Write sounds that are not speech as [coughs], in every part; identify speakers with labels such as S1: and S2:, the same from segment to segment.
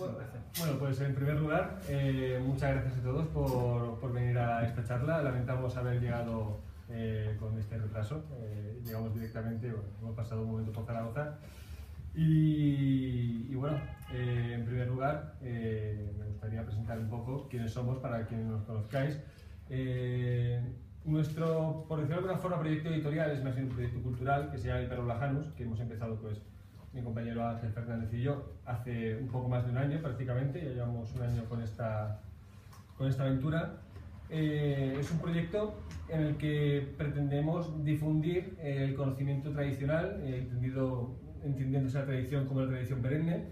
S1: Bueno, pues en primer lugar, eh, muchas gracias a todos por, por, venir a esta charla. Lamentamos haber llegado eh, con este retraso. Eh, llegamos directamente, hemos pasado un momento por Zaragoza. Y, y bueno, en primer lugar, me gustaría presentar un poco quiénes somos para quienes nos conozcáis. nuestro, por decirlo de alguna forma, proyecto editorial es más bien un proyecto cultural que se llama El Perro Lajanus, que hemos empezado pues mi compañero Ángel Fernández y yo, hace un poco más de un año prácticamente, ya llevamos un año con esta, con esta aventura. Eh, es un proyecto en el que pretendemos difundir el conocimiento tradicional, eh, entendido, entendiendo esa tradición como la tradición perenne,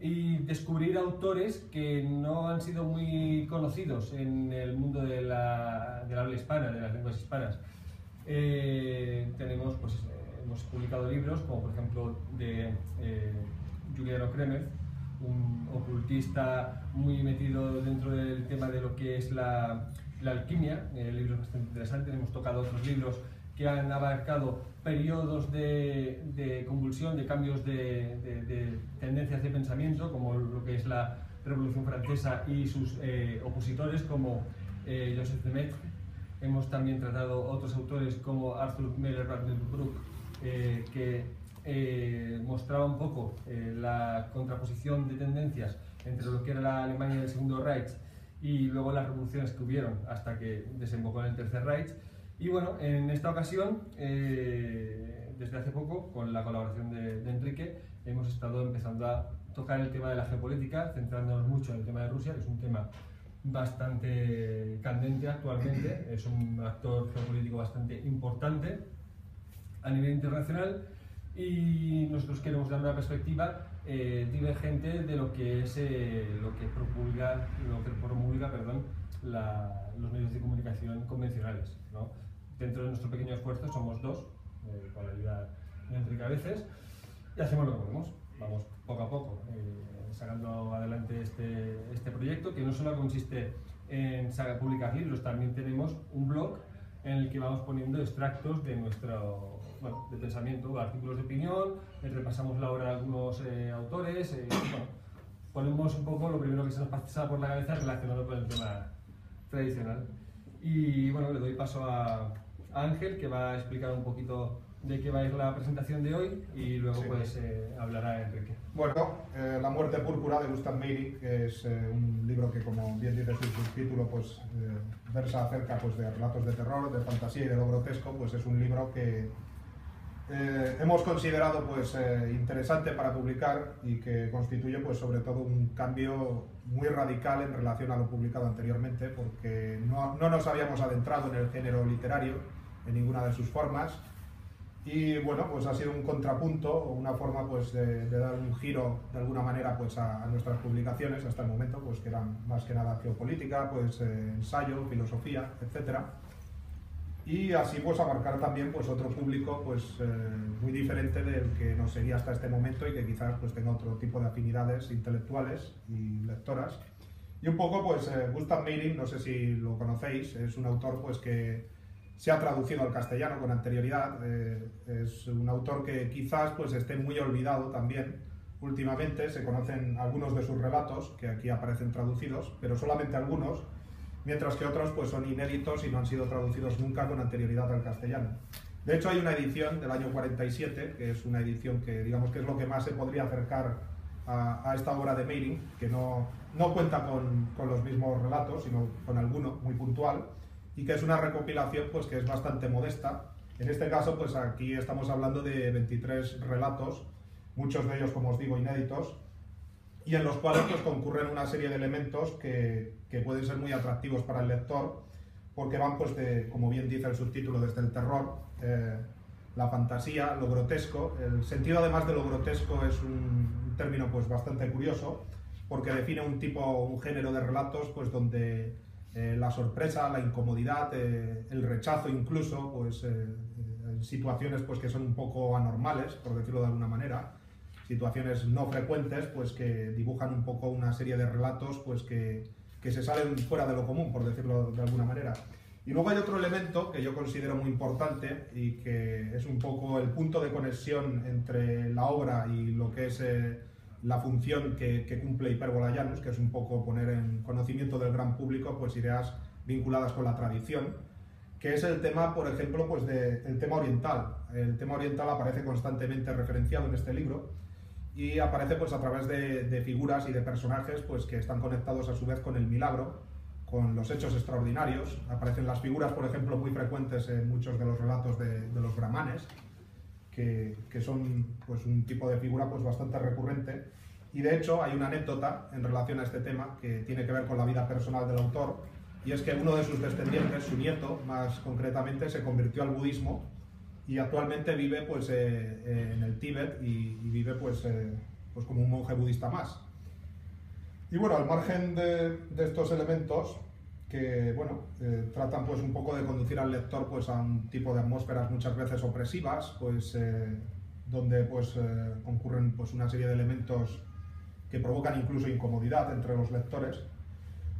S1: y descubrir autores que no han sido muy conocidos en el mundo de la, del habla hispana, de las lenguas hispanas. Eh, tenemos pues, hemos publicado libros, como por ejemplo de eh, Juliano Kremer, un ocultista muy metido dentro del tema de lo que es la, la alquimia, eh, libros bastante interesantes, hemos tocado otros libros que han abarcado periodos de, convulsión, de cambios de, de, tendencias de pensamiento, como lo que es la Revolución Francesa y sus eh, opositores, como eh, Joseph Lemaitre. Hemos también tratado otros autores como Arthur Miller Brook eh, que eh, mostraba un poco eh, la contraposición de tendencias entre lo que era la Alemania del Segundo Reich y luego las revoluciones que hubieron hasta que desembocó en el Tercer Reich. Y bueno, en esta ocasión, desde hace poco, con la colaboración de, de, Enrique, hemos estado empezando a tocar el tema de la geopolítica, centrándonos mucho en el tema de Rusia, que es un tema bastante candente actualmente, es un actor geopolítico bastante importante a nivel internacional y nosotros queremos dar una perspectiva eh, divergente de lo que es eh, lo que promulga, lo que promulga perdón, la, los medios de comunicación convencionales. ¿no? Dentro de nuestro pequeño esfuerzo somos dos, eh, con la ayuda de Enrique a veces, y hacemos lo que podemos. Vamos poco a poco sacando adelante este, este proyecto, que no solo consiste en publicar libros, también tenemos un blog en el que vamos poniendo extractos de nuestro bueno, de pensamiento, artículos de opinión, eh, repasamos la obra de algunos eh, autores, eh, bueno, ponemos un poco lo primero que se nos pasa por la cabeza relacionado con el tema tradicional. Y bueno, le doy paso a, Ángel, que va a explicar un poquito de qué va a ir la presentación de hoy y luego pues hablará Enrique.
S2: Bueno, La muerte púrpura de Gustav Meyrink, que es un libro que como bien dice su subtítulo, pues versa acerca pues, de relatos de terror, de fantasía y de lo grotesco, pues es un libro que eh, hemos considerado pues, eh, interesante para publicar y que constituye pues, sobre todo un cambio muy radical en relación a lo publicado anteriormente porque no, no nos habíamos adentrado en el género literario en ninguna de sus formas. Y bueno, pues ha sido un contrapunto o una forma pues, de, dar un giro de alguna manera pues, a, nuestras publicaciones hasta el momento, pues, que eran más que nada geopolítica, pues, eh, ensayo, filosofía, etcétera y así pues abarcar también pues otro público pues eh, muy diferente del que nos seguía hasta este momento y que quizás pues tenga otro tipo de afinidades intelectuales y lectoras. Y un poco pues eh, Gustav Meyrink no sé si lo conocéis es un autor pues que se ha traducido al castellano con anterioridad. Eh, es un autor que quizás pues esté muy olvidado también últimamente. Se conocen algunos de sus relatos que aquí aparecen traducidos pero solamente algunos mientras que otros pues, son inéditos y no han sido traducidos nunca con anterioridad al castellano. De hecho, hay una edición del año 47, que es una edición que digamos que es lo que más se podría acercar a, esta obra de Meiring, que no, no cuenta con, con, los mismos relatos, sino con alguno muy puntual, y que es una recopilación pues, que es bastante modesta. En este caso, pues aquí estamos hablando de 23 relatos, muchos de ellos, como os digo, inéditos, y en los cuales pues, concurren una serie de elementos que, que, pueden ser muy atractivos para el lector, porque van, pues, de, como bien dice el subtítulo, desde el terror, eh, la fantasía, lo grotesco. El sentido además de lo grotesco es un término pues, bastante curioso, porque define un tipo, un género de relatos pues, donde eh, la sorpresa, la incomodidad, eh, el rechazo incluso, pues, situaciones pues, que son un poco anormales, por decirlo de alguna manera, situaciones no frecuentes, pues que dibujan un poco una serie de relatos pues que, que se salen fuera de lo común, por decirlo de alguna manera. Y luego hay otro elemento que yo considero muy importante y que es un poco el punto de conexión entre la obra y lo que es eh, la función que, cumple Hipérbola Janus, que es un poco poner en conocimiento del gran público pues ideas vinculadas con la tradición, que es el tema, por ejemplo, pues de, el tema oriental. El tema oriental aparece constantemente referenciado en este libro y aparece pues a través de, figuras y de personajes pues que están conectados a su vez con el milagro, con los hechos extraordinarios. Aparecen las figuras, por ejemplo, muy frecuentes en muchos de los relatos de, de los brahmanes, que, que, son pues un tipo de figura pues bastante recurrente. Y de hecho hay una anécdota en relación a este tema que tiene que ver con la vida personal del autor, y es que uno de sus descendientes, su nieto más concretamente, se convirtió al budismo y actualmente vive pues, eh, eh, en el Tíbet y, y vive pues, eh, pues como un monje budista más. Y bueno, al margen de, de estos elementos que bueno, eh, tratan pues un poco de conducir al lector pues a un tipo de atmósferas muchas veces opresivas, pues eh, donde pues concurren pues una serie de elementos que provocan incluso incomodidad entre los lectores.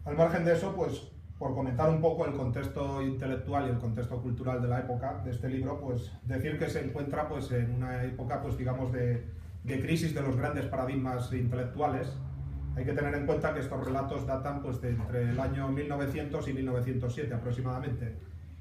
S2: Al margen de eso, pues por comentar un poco el contexto intelectual y el contexto cultural de la época de este libro, pues decir que se encuentra pues, en una época, pues digamos, de, de crisis de los grandes paradigmas intelectuales. Hay que tener en cuenta que estos relatos datan pues, de entre el año 1900 y 1907 aproximadamente.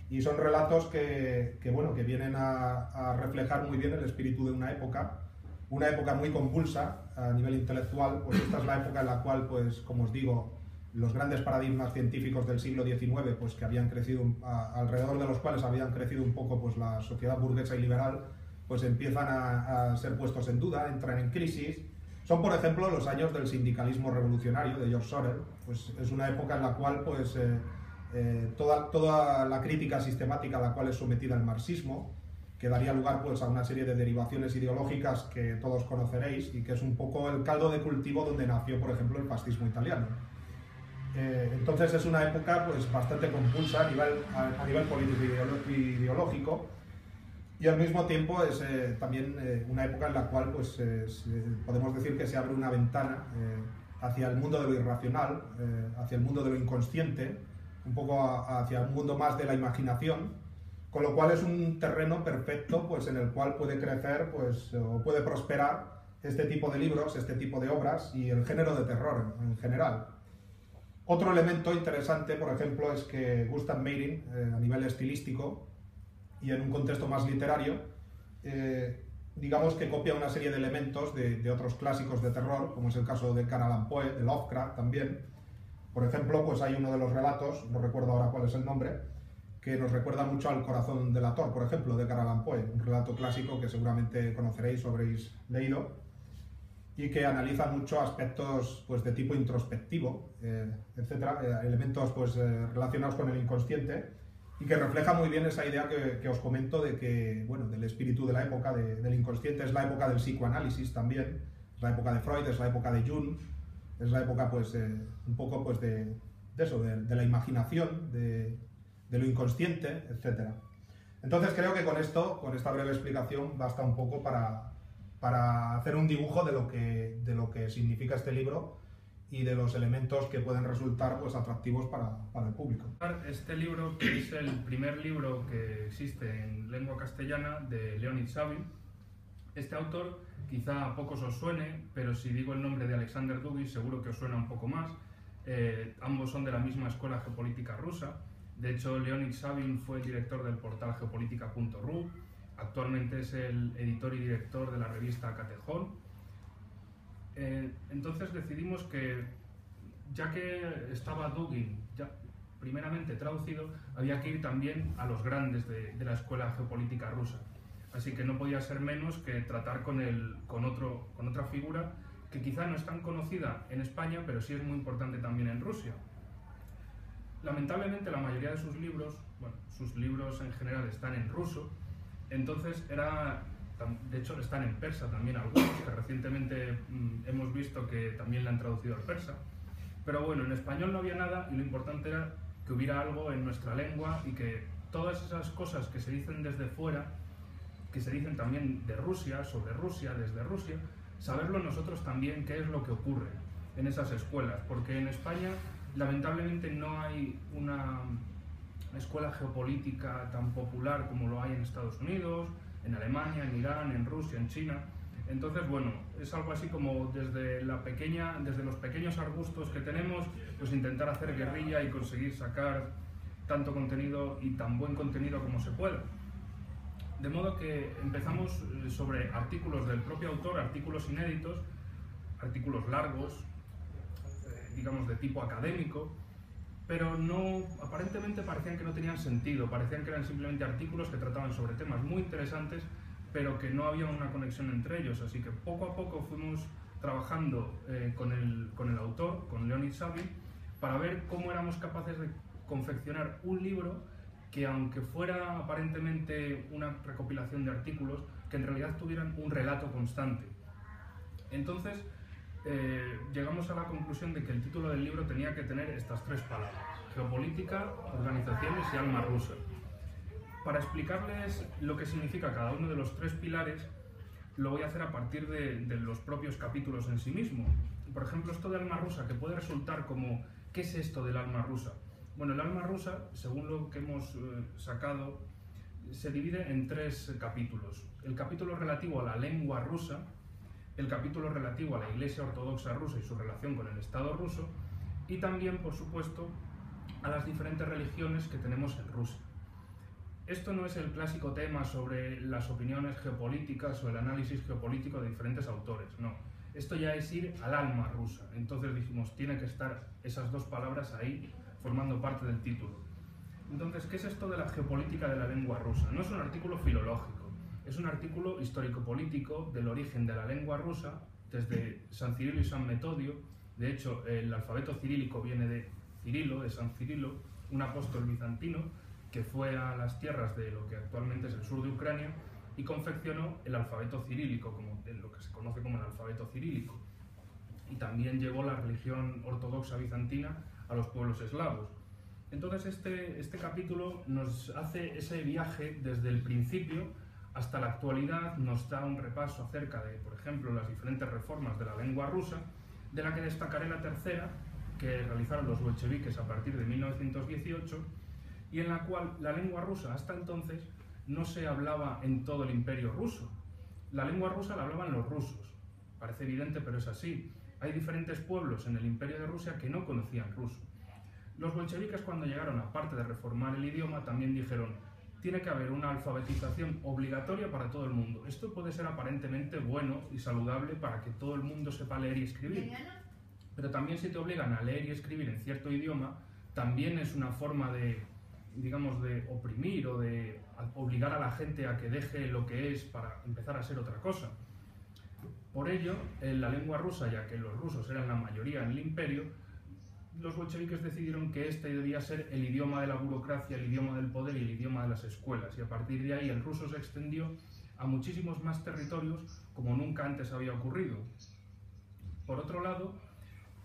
S2: Y son relatos que, que bueno, que vienen a, a reflejar muy bien el espíritu de una época, una época muy convulsa a nivel intelectual, pues esta es la época en la cual, pues, como os digo, los grandes paradigmas científicos del siglo XIX, pues que habían crecido, alrededor de los cuales habían crecido un poco pues, la sociedad burguesa y liberal, pues empiezan a, a, ser puestos en duda, entran en crisis. Son, por ejemplo, los años del sindicalismo revolucionario de George Sorel, pues es una época en la cual pues, eh, eh, toda, toda la crítica sistemática a la cual es sometida el marxismo, que daría lugar pues, a una serie de derivaciones ideológicas que todos conoceréis y que es un poco el caldo de cultivo donde nació, por ejemplo, el fascismo italiano. Eh, entonces es una época pues, bastante compulsa a nivel, a, nivel político y ideológico y al mismo tiempo es eh, también eh, una época en la cual pues, podemos decir que se abre una ventana hacia el mundo de lo irracional, hacia el mundo de lo inconsciente, un poco hacia un mundo más de la imaginación, con lo cual es un terreno perfecto pues, en el cual puede crecer pues, o puede prosperar este tipo de libros, este tipo de obras y el género de terror en general. Otro elemento interesante, por ejemplo, es que Gustav Meyrink, eh, a nivel estilístico y en un contexto más literario, eh, digamos que copia una serie de elementos de, otros clásicos de terror, como es el caso de Edgar Poe, de Lovecraft también. Por ejemplo, pues hay uno de los relatos, no recuerdo ahora cuál es el nombre, que nos recuerda mucho al Corazón del Ator, por ejemplo, de Edgar Poe, un relato clásico que seguramente conoceréis o habréis leído y que analiza mucho aspectos pues, de tipo introspectivo, eh, etcétera, eh, elementos pues, eh, relacionados con el inconsciente y que refleja muy bien esa idea que, que, os comento de que, bueno, del espíritu de la época de, del inconsciente, es la época del psicoanálisis también, es la época de Freud, es la época de Jung, es la época pues, eh, un poco pues, de, de eso, de, de, la imaginación, de, de lo inconsciente, etcétera. Entonces creo que con esto, con esta breve explicación, basta un poco para, para hacer un dibujo de lo que, de lo que significa este libro y de los elementos que pueden resultar pues, atractivos para, para el público.
S3: Este libro, que es el primer libro que existe en lengua castellana de Leonid Savin, este autor quizá a pocos os suene, pero si digo el nombre de Alexander Dugin seguro que os suena un poco más. Eh, ambos son de la misma escuela geopolítica rusa. De hecho, Leonid Savin fue el director del portal geopolítica.ru Actualmente es el editor y director de la revista Catejón. Eh, entonces decidimos que, ya que estaba Dugin ya primeramente traducido, había que ir también a los grandes de, de, la escuela geopolítica rusa. Así que no podía ser menos que tratar con, el, con, otro, con otra figura que quizá no es tan conocida en España, pero sí es muy importante también en Rusia. Lamentablemente la mayoría de sus libros, bueno, sus libros en general están en ruso, entonces era, de hecho están en persa también algunos, que recientemente mmm, hemos visto que también le han traducido al persa. Pero bueno, en español no había nada y lo importante era que hubiera algo en nuestra lengua y que todas esas cosas que se dicen desde fuera, que se dicen también de Rusia, sobre Rusia, desde Rusia, saberlo nosotros también qué es lo que ocurre en esas escuelas, porque en España lamentablemente no hay una escuela geopolítica tan popular como lo hay en Estados Unidos, en Alemania, en Irán, en Rusia, en China. Entonces, bueno, es algo así como desde, la pequeña, desde los pequeños arbustos que tenemos, pues intentar hacer guerrilla y conseguir sacar tanto contenido y tan buen contenido como se pueda. De modo que empezamos eh, sobre artículos del propio autor, artículos inéditos, artículos largos, eh, digamos de tipo académico, pero no, aparentemente parecían que no tenían sentido, parecían que eran simplemente artículos que trataban sobre temas muy interesantes, pero que no había una conexión entre ellos, así que poco a poco fuimos trabajando eh, con, el, con, el, autor, con Leonid Savin, para ver cómo éramos capaces de confeccionar un libro que aunque fuera aparentemente una recopilación de artículos, que en realidad tuvieran un relato constante. Entonces, eh, llegamos a la conclusión de que el título del libro tenía que tener estas tres palabras, geopolítica, organizaciones y alma rusa. Para explicarles lo que significa cada uno de los tres pilares, lo voy a hacer a partir de, los propios capítulos en sí mismo. Por ejemplo, esto de alma rusa, que puede resultar como, ¿qué es esto del alma rusa? Bueno, el alma rusa, según lo que hemos eh, sacado, se divide en tres capítulos. El capítulo relativo a la lengua rusa, el capítulo relativo a la Iglesia Ortodoxa rusa y su relación con el Estado ruso, y también, por supuesto, a las diferentes religiones que tenemos en Rusia. Esto no es el clásico tema sobre las opiniones geopolíticas o el análisis geopolítico de diferentes autores, no. Esto ya es ir al alma rusa. Entonces dijimos, tiene que estar esas dos palabras ahí formando parte del título. Entonces, ¿qué es esto de la geopolítica de la lengua rusa? No es un artículo filológico es un artículo histórico-político del origen de la lengua rusa, desde San Cirilo y San Metodio. De hecho, el alfabeto cirílico viene de Cirilo, de San Cirilo, un apóstol bizantino que fue a las tierras de lo que actualmente es el sur de Ucrania y confeccionó el alfabeto cirílico, como lo que se conoce como el alfabeto cirílico. Y también llevó la religión ortodoxa bizantina a los pueblos eslavos. Entonces este, este capítulo nos hace ese viaje desde el principio hasta la actualidad nos da un repaso acerca de, por ejemplo, las diferentes reformas de la lengua rusa, de la que destacaré la tercera, que realizaron los bolcheviques a partir de 1918, y en la cual la lengua rusa hasta entonces no se hablaba en todo el imperio ruso. La lengua rusa la hablaban los rusos. Parece evidente, pero es así. Hay diferentes pueblos en el imperio de Rusia que no conocían ruso. Los bolcheviques cuando llegaron, aparte de reformar el idioma, también dijeron, tiene que haber una alfabetización obligatoria para todo el mundo. Esto puede ser aparentemente bueno y saludable para que todo el mundo sepa leer y escribir. Pero también si te obligan a leer y escribir en cierto idioma, también es una forma de, digamos, de oprimir o de obligar a la gente a que deje lo que es para empezar a ser otra cosa. Por ello, en la lengua rusa, ya que los rusos eran la mayoría en el imperio, los bolcheviques decidieron que este debía ser el idioma de la burocracia, el idioma del poder y el idioma de las escuelas. Y a partir de ahí el ruso se extendió a muchísimos más territorios como nunca antes había ocurrido. Por otro lado,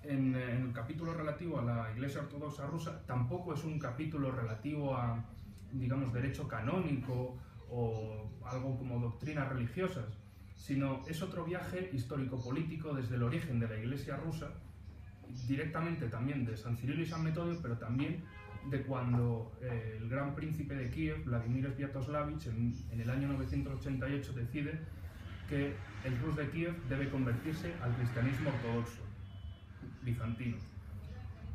S3: en, el capítulo relativo a la Iglesia Ortodoxa rusa tampoco es un capítulo relativo a, digamos, derecho canónico o algo como doctrinas religiosas, sino es otro viaje histórico-político desde el origen de la Iglesia rusa directamente también de San Cirilo y San Metodio, pero también de cuando eh, el gran príncipe de Kiev, Vladimir Sviatoslavich, en, en, el año 988 decide que el Rus de Kiev debe convertirse al cristianismo ortodoxo, bizantino.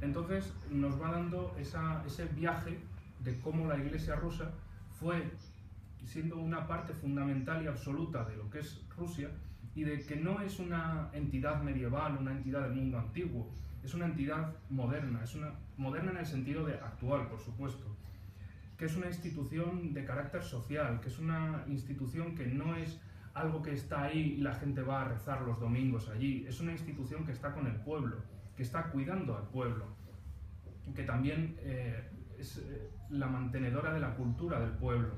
S3: Entonces nos va dando ese viaje de cómo la iglesia rusa fue siendo una parte fundamental y absoluta de lo que es Rusia y de que no es una entidad medieval, una entidad del mundo antiguo, es una entidad moderna, es una moderna en el sentido de actual, por supuesto, que es una institución de carácter social, que es una institución que no es algo que está ahí y la gente va a rezar los domingos allí, es una institución que está con el pueblo, que está cuidando al pueblo, que también eh, es eh, la mantenedora de la cultura del pueblo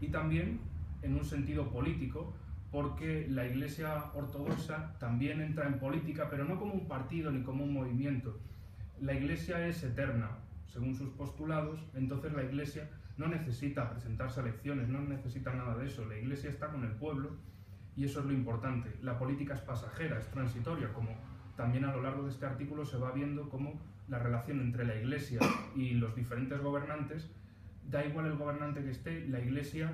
S3: y también en un sentido político porque la Iglesia ortodoxa también entra en política, pero no como un partido ni como un movimiento. La Iglesia es eterna, según sus postulados, entonces la Iglesia no necesita presentarse a elecciones, no necesita nada de eso. La Iglesia está con el pueblo y eso es lo importante. La política es pasajera, es transitoria, como también a lo largo de este artículo se va viendo cómo la relación entre la Iglesia y los diferentes gobernantes, da igual el gobernante que esté, la Iglesia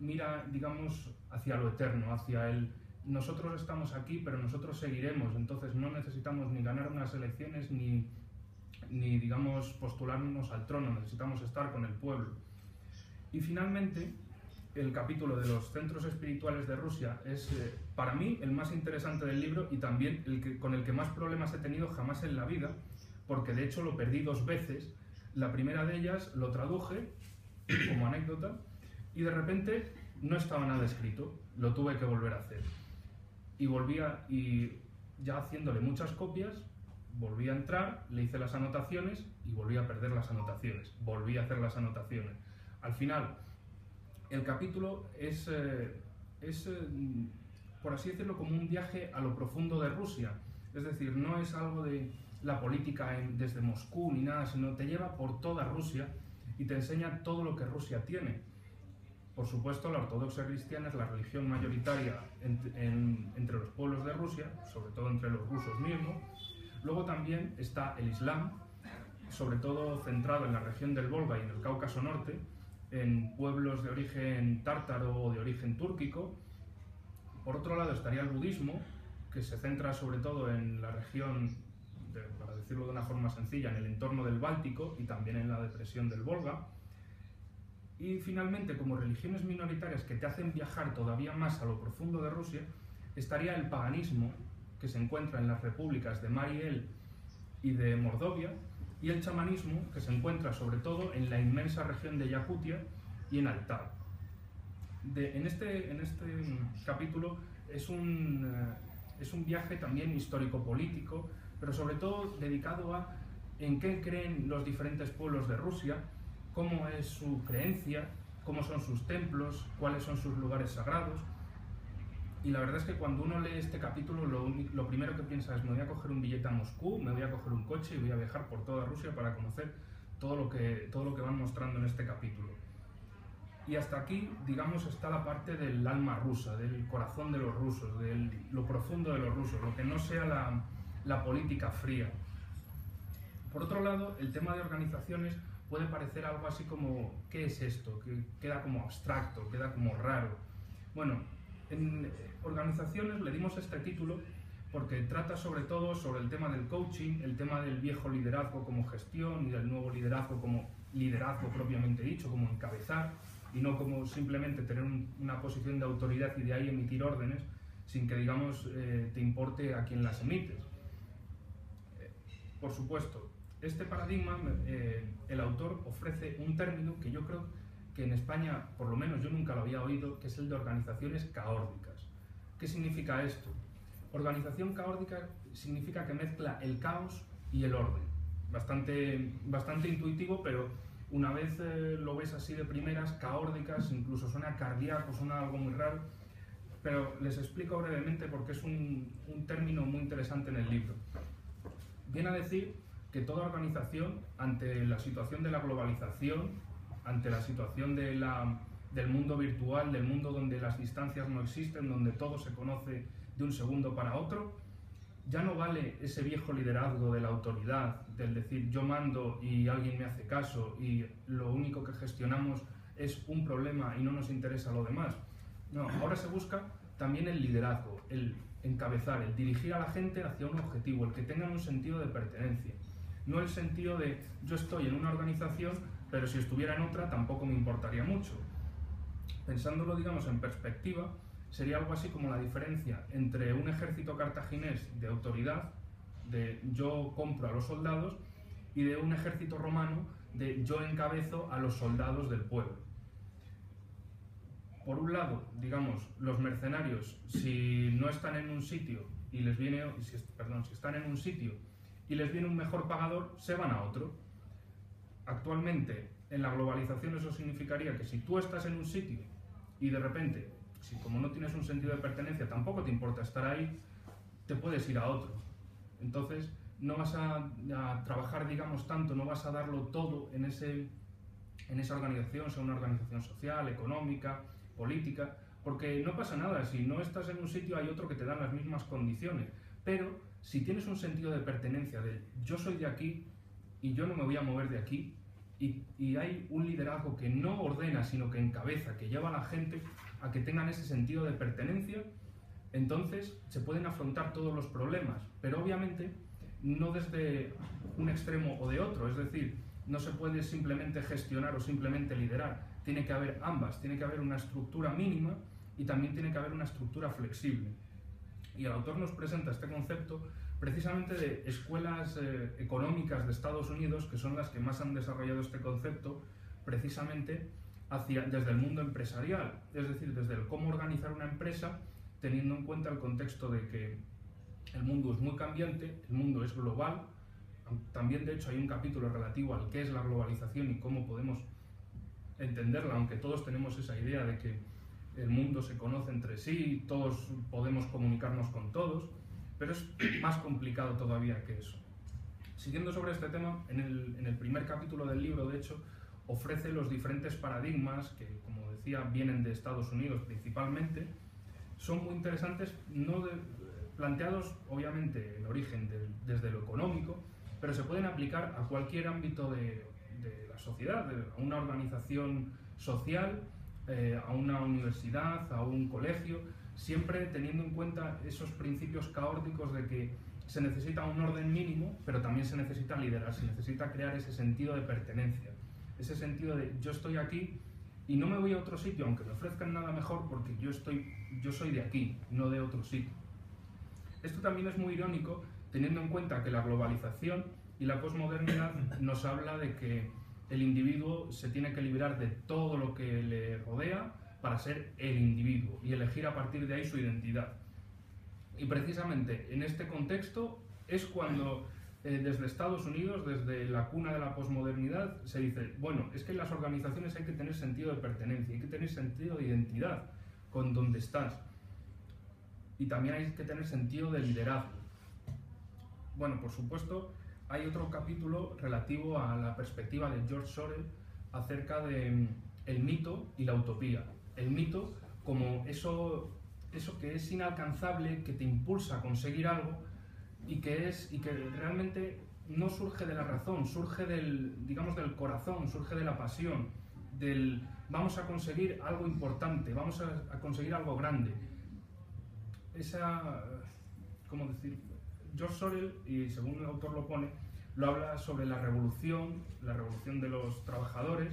S3: mira, digamos, hacia lo eterno, hacia el, nosotros estamos aquí, pero nosotros seguiremos, entonces no necesitamos ni ganar unas elecciones ni, ni digamos, postularnos al trono, necesitamos estar con el pueblo. Y finalmente, el capítulo de los centros espirituales de Rusia es eh, para mí el más interesante del libro y también el que, con el que más problemas he tenido jamás en la vida, porque de hecho lo perdí dos veces. La primera de ellas lo traduje como anécdota y de repente no estaba nada escrito, lo tuve que volver a hacer. Y volvía y ya haciéndole muchas copias, volví a entrar, le hice las anotaciones y volví a perder las anotaciones, volví a hacer las anotaciones. Al final, el capítulo es, eh, es eh, por así decirlo, como un viaje a lo profundo de Rusia. Es decir, no es algo de la política desde Moscú ni nada, sino te lleva por toda Rusia y te enseña todo lo que Rusia tiene. Por supuesto, la ortodoxia cristiana es la religión mayoritaria entre los pueblos de Rusia, sobre todo entre los rusos mismos. Luego también está el Islam, sobre todo centrado en la región del Volga y en el Cáucaso Norte, en pueblos de origen tártaro o de origen túrquico. Por otro lado estaría el budismo, que se centra sobre todo en la región, para decirlo de una forma sencilla, en el entorno del Báltico y también en la depresión del Volga. Y finalmente, como religiones minoritarias que te hacen viajar todavía más a lo profundo de Rusia, estaría el paganismo, que se encuentra en las repúblicas de Mariel y de Mordovia, y el chamanismo, que se encuentra sobre todo en la inmensa región de Yakutia y en Altai. en, este, en este capítulo es un, eh, es un viaje también histórico-político, pero sobre todo dedicado a en qué creen los diferentes pueblos de Rusia, cómo es su creencia, cómo son sus templos, cuáles son sus lugares sagrados, y la verdad es que cuando uno lee este capítulo, lo, primero que piensa es, me voy a coger un billete a Moscú, me voy a coger un coche y voy a viajar por toda Rusia para conocer todo lo que, todo lo que van mostrando en este capítulo. Y hasta aquí, digamos, está la parte del alma rusa, del corazón de los rusos, de lo profundo de los rusos, lo que no sea la, la política fría. Por otro lado, el tema de organizaciones puede parecer algo así como, ¿qué es esto? Que queda como abstracto, queda como raro. Bueno, en organizaciones le dimos este título porque trata sobre todo sobre el tema del coaching, el tema del viejo liderazgo como gestión y del nuevo liderazgo como liderazgo propiamente dicho, como encabezar y no como simplemente tener una posición de autoridad y de ahí emitir órdenes sin que digamos eh, te importe a quién las emites. Eh, por supuesto, este paradigma, eh, el autor ofrece un término que yo creo que en España, por lo menos yo nunca lo había oído, que es el de organizaciones caórdicas. ¿Qué significa esto? Organización caórdica significa que mezcla el caos y el orden. Bastante, bastante intuitivo, pero una vez eh, lo ves así de primeras, caórdicas, incluso suena cardíaco, suena algo muy raro, pero les explico brevemente porque es un, un término muy interesante en el libro. Viene a decir que toda organización, ante la situación de la globalización, ante la situación del mundo virtual, del mundo donde las distancias no existen, donde todo se conoce de un segundo para otro, ya no vale ese viejo liderazgo de la autoridad, del decir yo mando y alguien me hace caso y lo único que gestionamos es un problema y no nos interesa lo demás. No, ahora se busca también el liderazgo, el encabezar, el dirigir a la gente hacia un objetivo, el que tengan un sentido de pertenencia. No el sentido de yo estoy en una organización pero si estuviera en otra tampoco me importaría mucho. Pensándolo, digamos, en perspectiva, sería algo así como la diferencia entre un ejército cartaginés de autoridad, de yo compro a los soldados, y de un ejército romano de yo encabezo a los soldados del pueblo. Por un lado, digamos, los mercenarios, si no están en un sitio y les viene, perdón, si están en un sitio y les viene un mejor pagador, se van a otro. Actualmente en la globalización eso significaría que si tú estás en un sitio y de repente, si como no tienes un sentido de pertenencia, tampoco te importa estar ahí, te puedes ir a otro. Entonces, no vas a, trabajar, digamos, tanto, no vas a darlo todo en, ese, en esa organización, sea una organización social, económica, política, porque no pasa nada, si no estás en un sitio hay otro que te da las mismas condiciones, pero si tienes un sentido de pertenencia, de yo soy de aquí y yo no me voy a mover de aquí, y, hay un liderazgo que no ordena, sino que encabeza, que lleva a la gente a que tengan ese sentido de pertenencia, Entonces se pueden afrontar todos los problemas, pero obviamente no desde un extremo o de otro, es decir, no se puede simplemente gestionar o simplemente liderar, tiene que haber ambas, tiene que haber una estructura mínima y también tiene que haber una estructura flexible. Y el autor nos presenta este concepto precisamente de escuelas eh, económicas de Estados Unidos, que son las que más han desarrollado este concepto, precisamente desde el mundo empresarial, es decir, desde el cómo organizar una empresa, teniendo en cuenta el contexto de que el mundo es muy cambiante, el mundo es global, también de hecho hay un capítulo relativo al qué es la globalización y cómo podemos entenderla, aunque todos tenemos esa idea de que el mundo se conoce entre sí, todos podemos comunicarnos con todos, pero es [clears throat] más complicado todavía que eso. Siguiendo sobre este tema, en el, en el primer capítulo del libro, de hecho, ofrece los diferentes paradigmas que, como decía, vienen de Estados Unidos principalmente, son muy interesantes, no planteados obviamente en origen desde lo económico, pero se pueden aplicar a cualquier ámbito de, de la sociedad, a una organización social, eh, a una universidad, a un colegio, siempre teniendo en cuenta esos principios caóticos de que se necesita un orden mínimo, pero también se necesita liderar, se necesita crear ese sentido de pertenencia, ese sentido de yo estoy aquí y no me voy a otro sitio aunque me ofrezcan nada mejor porque yo, estoy, yo soy de aquí, no de otro sitio. Esto también es muy irónico teniendo en cuenta que la globalización y la posmodernidad nos habla de que el individuo se tiene que liberar de todo lo que le rodea para ser el individuo y elegir a partir de ahí su identidad. Y precisamente en este contexto es cuando eh, desde Estados Unidos, desde la cuna de la posmodernidad, se dice, bueno, es que en las organizaciones hay que tener sentido de pertenencia, hay que tener sentido de identidad con donde estás. Y también hay que tener sentido de liderazgo. Bueno, por supuesto, hay otro capítulo relativo a la perspectiva de George Sorel acerca de mm, el mito y la utopía. El mito como eso, eso que es inalcanzable, que te impulsa a conseguir algo y que, es, y que realmente no surge de la razón, surge del, digamos, del corazón, surge de la pasión, del vamos a conseguir algo importante, vamos a, a conseguir algo grande. Esa, ¿cómo decir? George Sorel, y según el autor lo pone, lo habla sobre la revolución, la revolución de los trabajadores,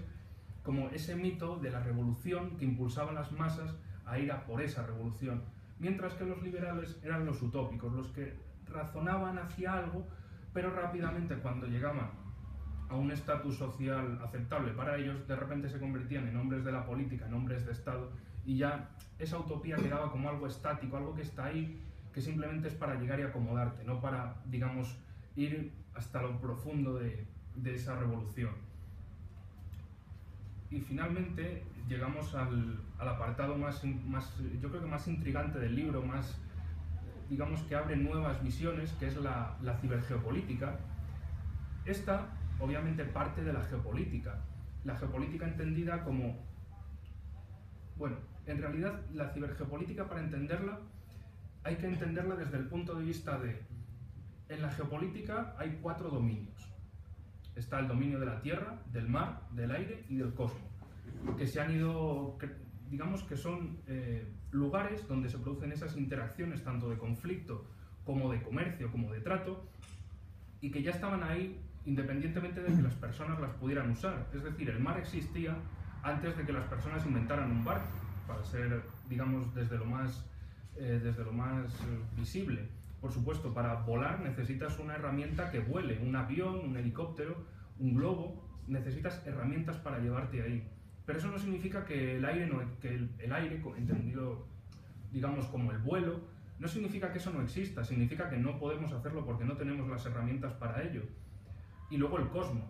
S3: como ese mito de la revolución que impulsaba a las masas a ir a por esa revolución, mientras que los liberales eran los utópicos, los que razonaban hacia algo, pero rápidamente cuando llegaban a un estatus social aceptable para ellos, de repente se convertían en hombres de la política, en hombres de Estado, y ya esa utopía quedaba como algo estático, algo que está ahí, que simplemente es para llegar y acomodarte, no para, digamos, ir hasta lo profundo de, esa revolución. Y finalmente llegamos al, apartado más, más, yo creo que más intrigante del libro, más, digamos, que abre nuevas visiones, que es la, la cibergeopolítica. Esta, obviamente, parte de la geopolítica. La geopolítica entendida como, bueno, en realidad la cibergeopolítica para entenderla hay que entenderla desde el punto de vista de en la geopolítica hay cuatro dominios. Está el dominio de la tierra, del mar, del aire y del cosmos, que se han ido, digamos que son eh, lugares donde se producen esas interacciones tanto de conflicto como de comercio, como de trato, y que ya estaban ahí independientemente de que las personas las pudieran usar. Es decir, el mar existía antes de que las personas inventaran un barco, para ser, digamos, desde lo más, eh, desde lo más visible. Por supuesto, para volar necesitas una herramienta que vuele, un avión, un helicóptero, un globo, necesitas herramientas para llevarte ahí. Pero eso no significa que el aire, que el, aire entendido digamos como el vuelo, no significa que eso no exista, significa que no podemos hacerlo porque no tenemos las herramientas para ello. Y luego el cosmos.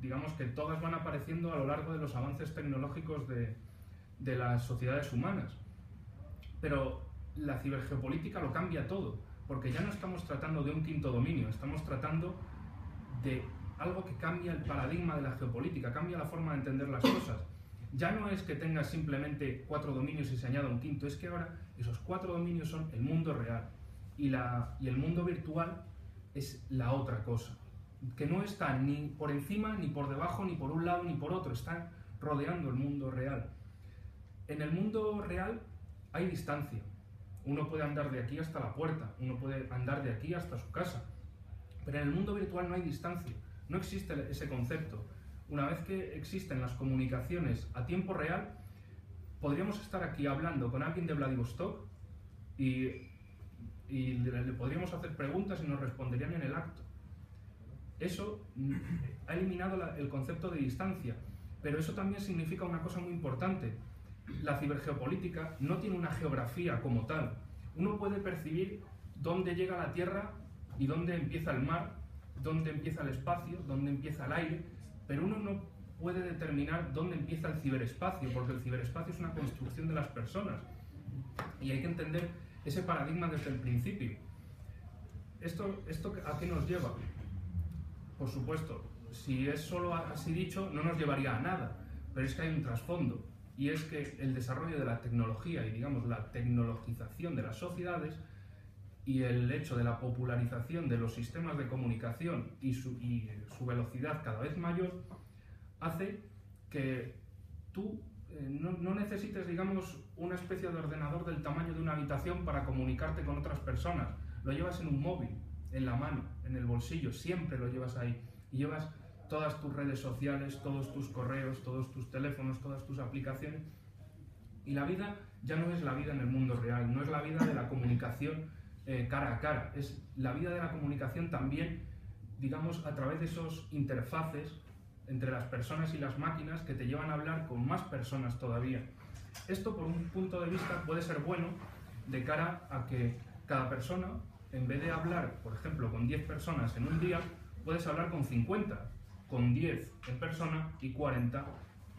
S3: Digamos que todas van apareciendo a lo largo de los avances tecnológicos de, de las sociedades humanas. Pero la cibergeopolítica lo cambia todo, porque ya no estamos tratando de un quinto dominio, estamos tratando de algo que cambia el paradigma de la geopolítica, cambia la forma de entender las cosas. Ya no es que tengas simplemente cuatro dominios y se añada un quinto, es que ahora esos cuatro dominios son el mundo real y, la, y el mundo virtual es la otra cosa, que no está ni por encima, ni por debajo, ni por un lado, ni por otro, está rodeando el mundo real. En el mundo real hay distancia, uno puede andar de aquí hasta la puerta, uno puede andar de aquí hasta su casa. Pero en el mundo virtual no hay distancia, no existe ese concepto. Una vez que existen las comunicaciones a tiempo real, podríamos estar aquí hablando con alguien de Vladivostok y, le, podríamos hacer preguntas y nos responderían en el acto. Eso mm, ha eliminado el concepto de distancia, pero eso también significa una cosa muy importante. La cibergeopolítica no tiene una geografía como tal. Uno puede percibir dónde llega la Tierra y dónde empieza el mar, dónde empieza el espacio, dónde empieza el aire, pero uno no puede determinar dónde empieza el ciberespacio, porque el ciberespacio es una construcción de las personas. Y hay que entender ese paradigma desde el principio. ¿Esto, esto a qué nos lleva? Por supuesto, si es solo así dicho, no nos llevaría a nada, pero es que hay un trasfondo, y es que el desarrollo de la tecnología y, digamos, la tecnologización de las sociedades y el hecho de la popularización de los sistemas de comunicación y su, y su velocidad cada vez mayor hace que tú eh, no, no, necesites, digamos, una especie de ordenador del tamaño de una habitación para comunicarte con otras personas. Lo llevas en un móvil, en la mano, en el bolsillo, siempre lo llevas ahí. Y llevas todas tus redes sociales, todos tus correos, todos tus teléfonos, todas tus aplicaciones. Y la vida ya no es la vida en el mundo real, no es la vida de la comunicación eh, cara a cara, es la vida de la comunicación también, digamos, a través de esos interfaces entre las personas y las máquinas que te llevan a hablar con más personas todavía. Esto, por un punto de vista, puede ser bueno de cara a que cada persona, en vez de hablar, por ejemplo, con 10 personas en un día, puedes hablar con 50, con 10 en persona y 40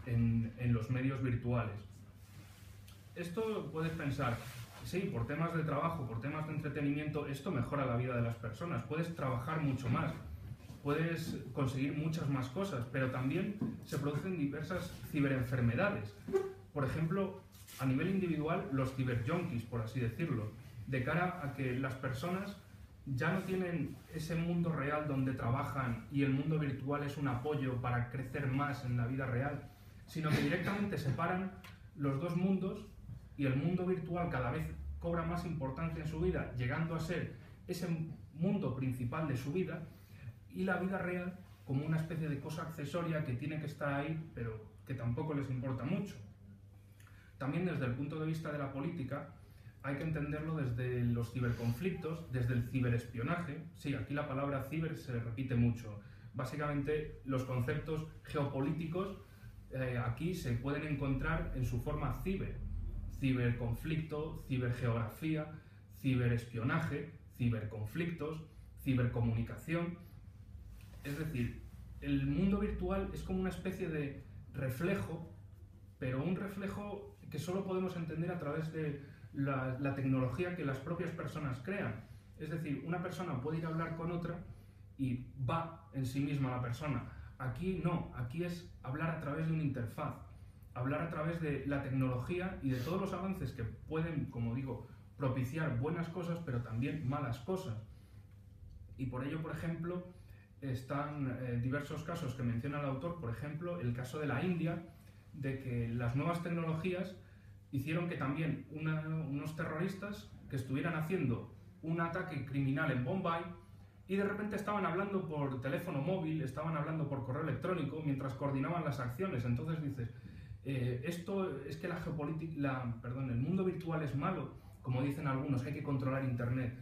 S3: en, en los medios virtuales. Esto puedes pensar, sí, por temas de trabajo, por temas de entretenimiento, esto mejora la vida de las personas. Puedes trabajar mucho más, puedes conseguir muchas más cosas, pero también se producen diversas ciberenfermedades. Por ejemplo, a nivel individual, los ciberjunkies, por así decirlo, de cara a que las personas ya no tienen ese mundo real donde trabajan y el mundo virtual es un apoyo para crecer más en la vida real, sino que directamente separan los dos mundos y el mundo virtual cada vez cobra más importancia en su vida, llegando a ser ese mundo principal de su vida, y la vida real como una especie de cosa accesoria que tiene que estar ahí, pero que tampoco les importa mucho. También desde el punto de vista de la política, hay que entenderlo desde los ciberconflictos, desde el ciberespionaje. Sí, aquí la palabra ciber se repite mucho. Básicamente, los conceptos geopolíticos eh, aquí se pueden encontrar en su forma ciber. Ciberconflicto, cibergeografía, ciberespionaje, ciberconflictos, cibercomunicación. Es decir, el mundo virtual es como una especie de reflejo, pero un reflejo que solo podemos entender a través de la, tecnología que las propias personas crean. Es decir, una persona puede ir a hablar con otra y va en sí misma la persona. Aquí no, aquí es hablar a través de una interfaz, hablar a través de la tecnología y de todos los avances que pueden, como digo, propiciar buenas cosas, pero también malas cosas. Y por ello, por ejemplo, están eh, diversos casos que menciona el autor, por ejemplo, el caso de la India, de que las nuevas tecnologías hicieron que también unos terroristas que estuvieran haciendo un ataque criminal en Bombay y de repente estaban hablando por teléfono móvil, estaban hablando por correo electrónico mientras coordinaban las acciones. Entonces dices, eh, esto es que la geopolítica, perdón, el mundo virtual es malo, como dicen algunos, hay que controlar Internet.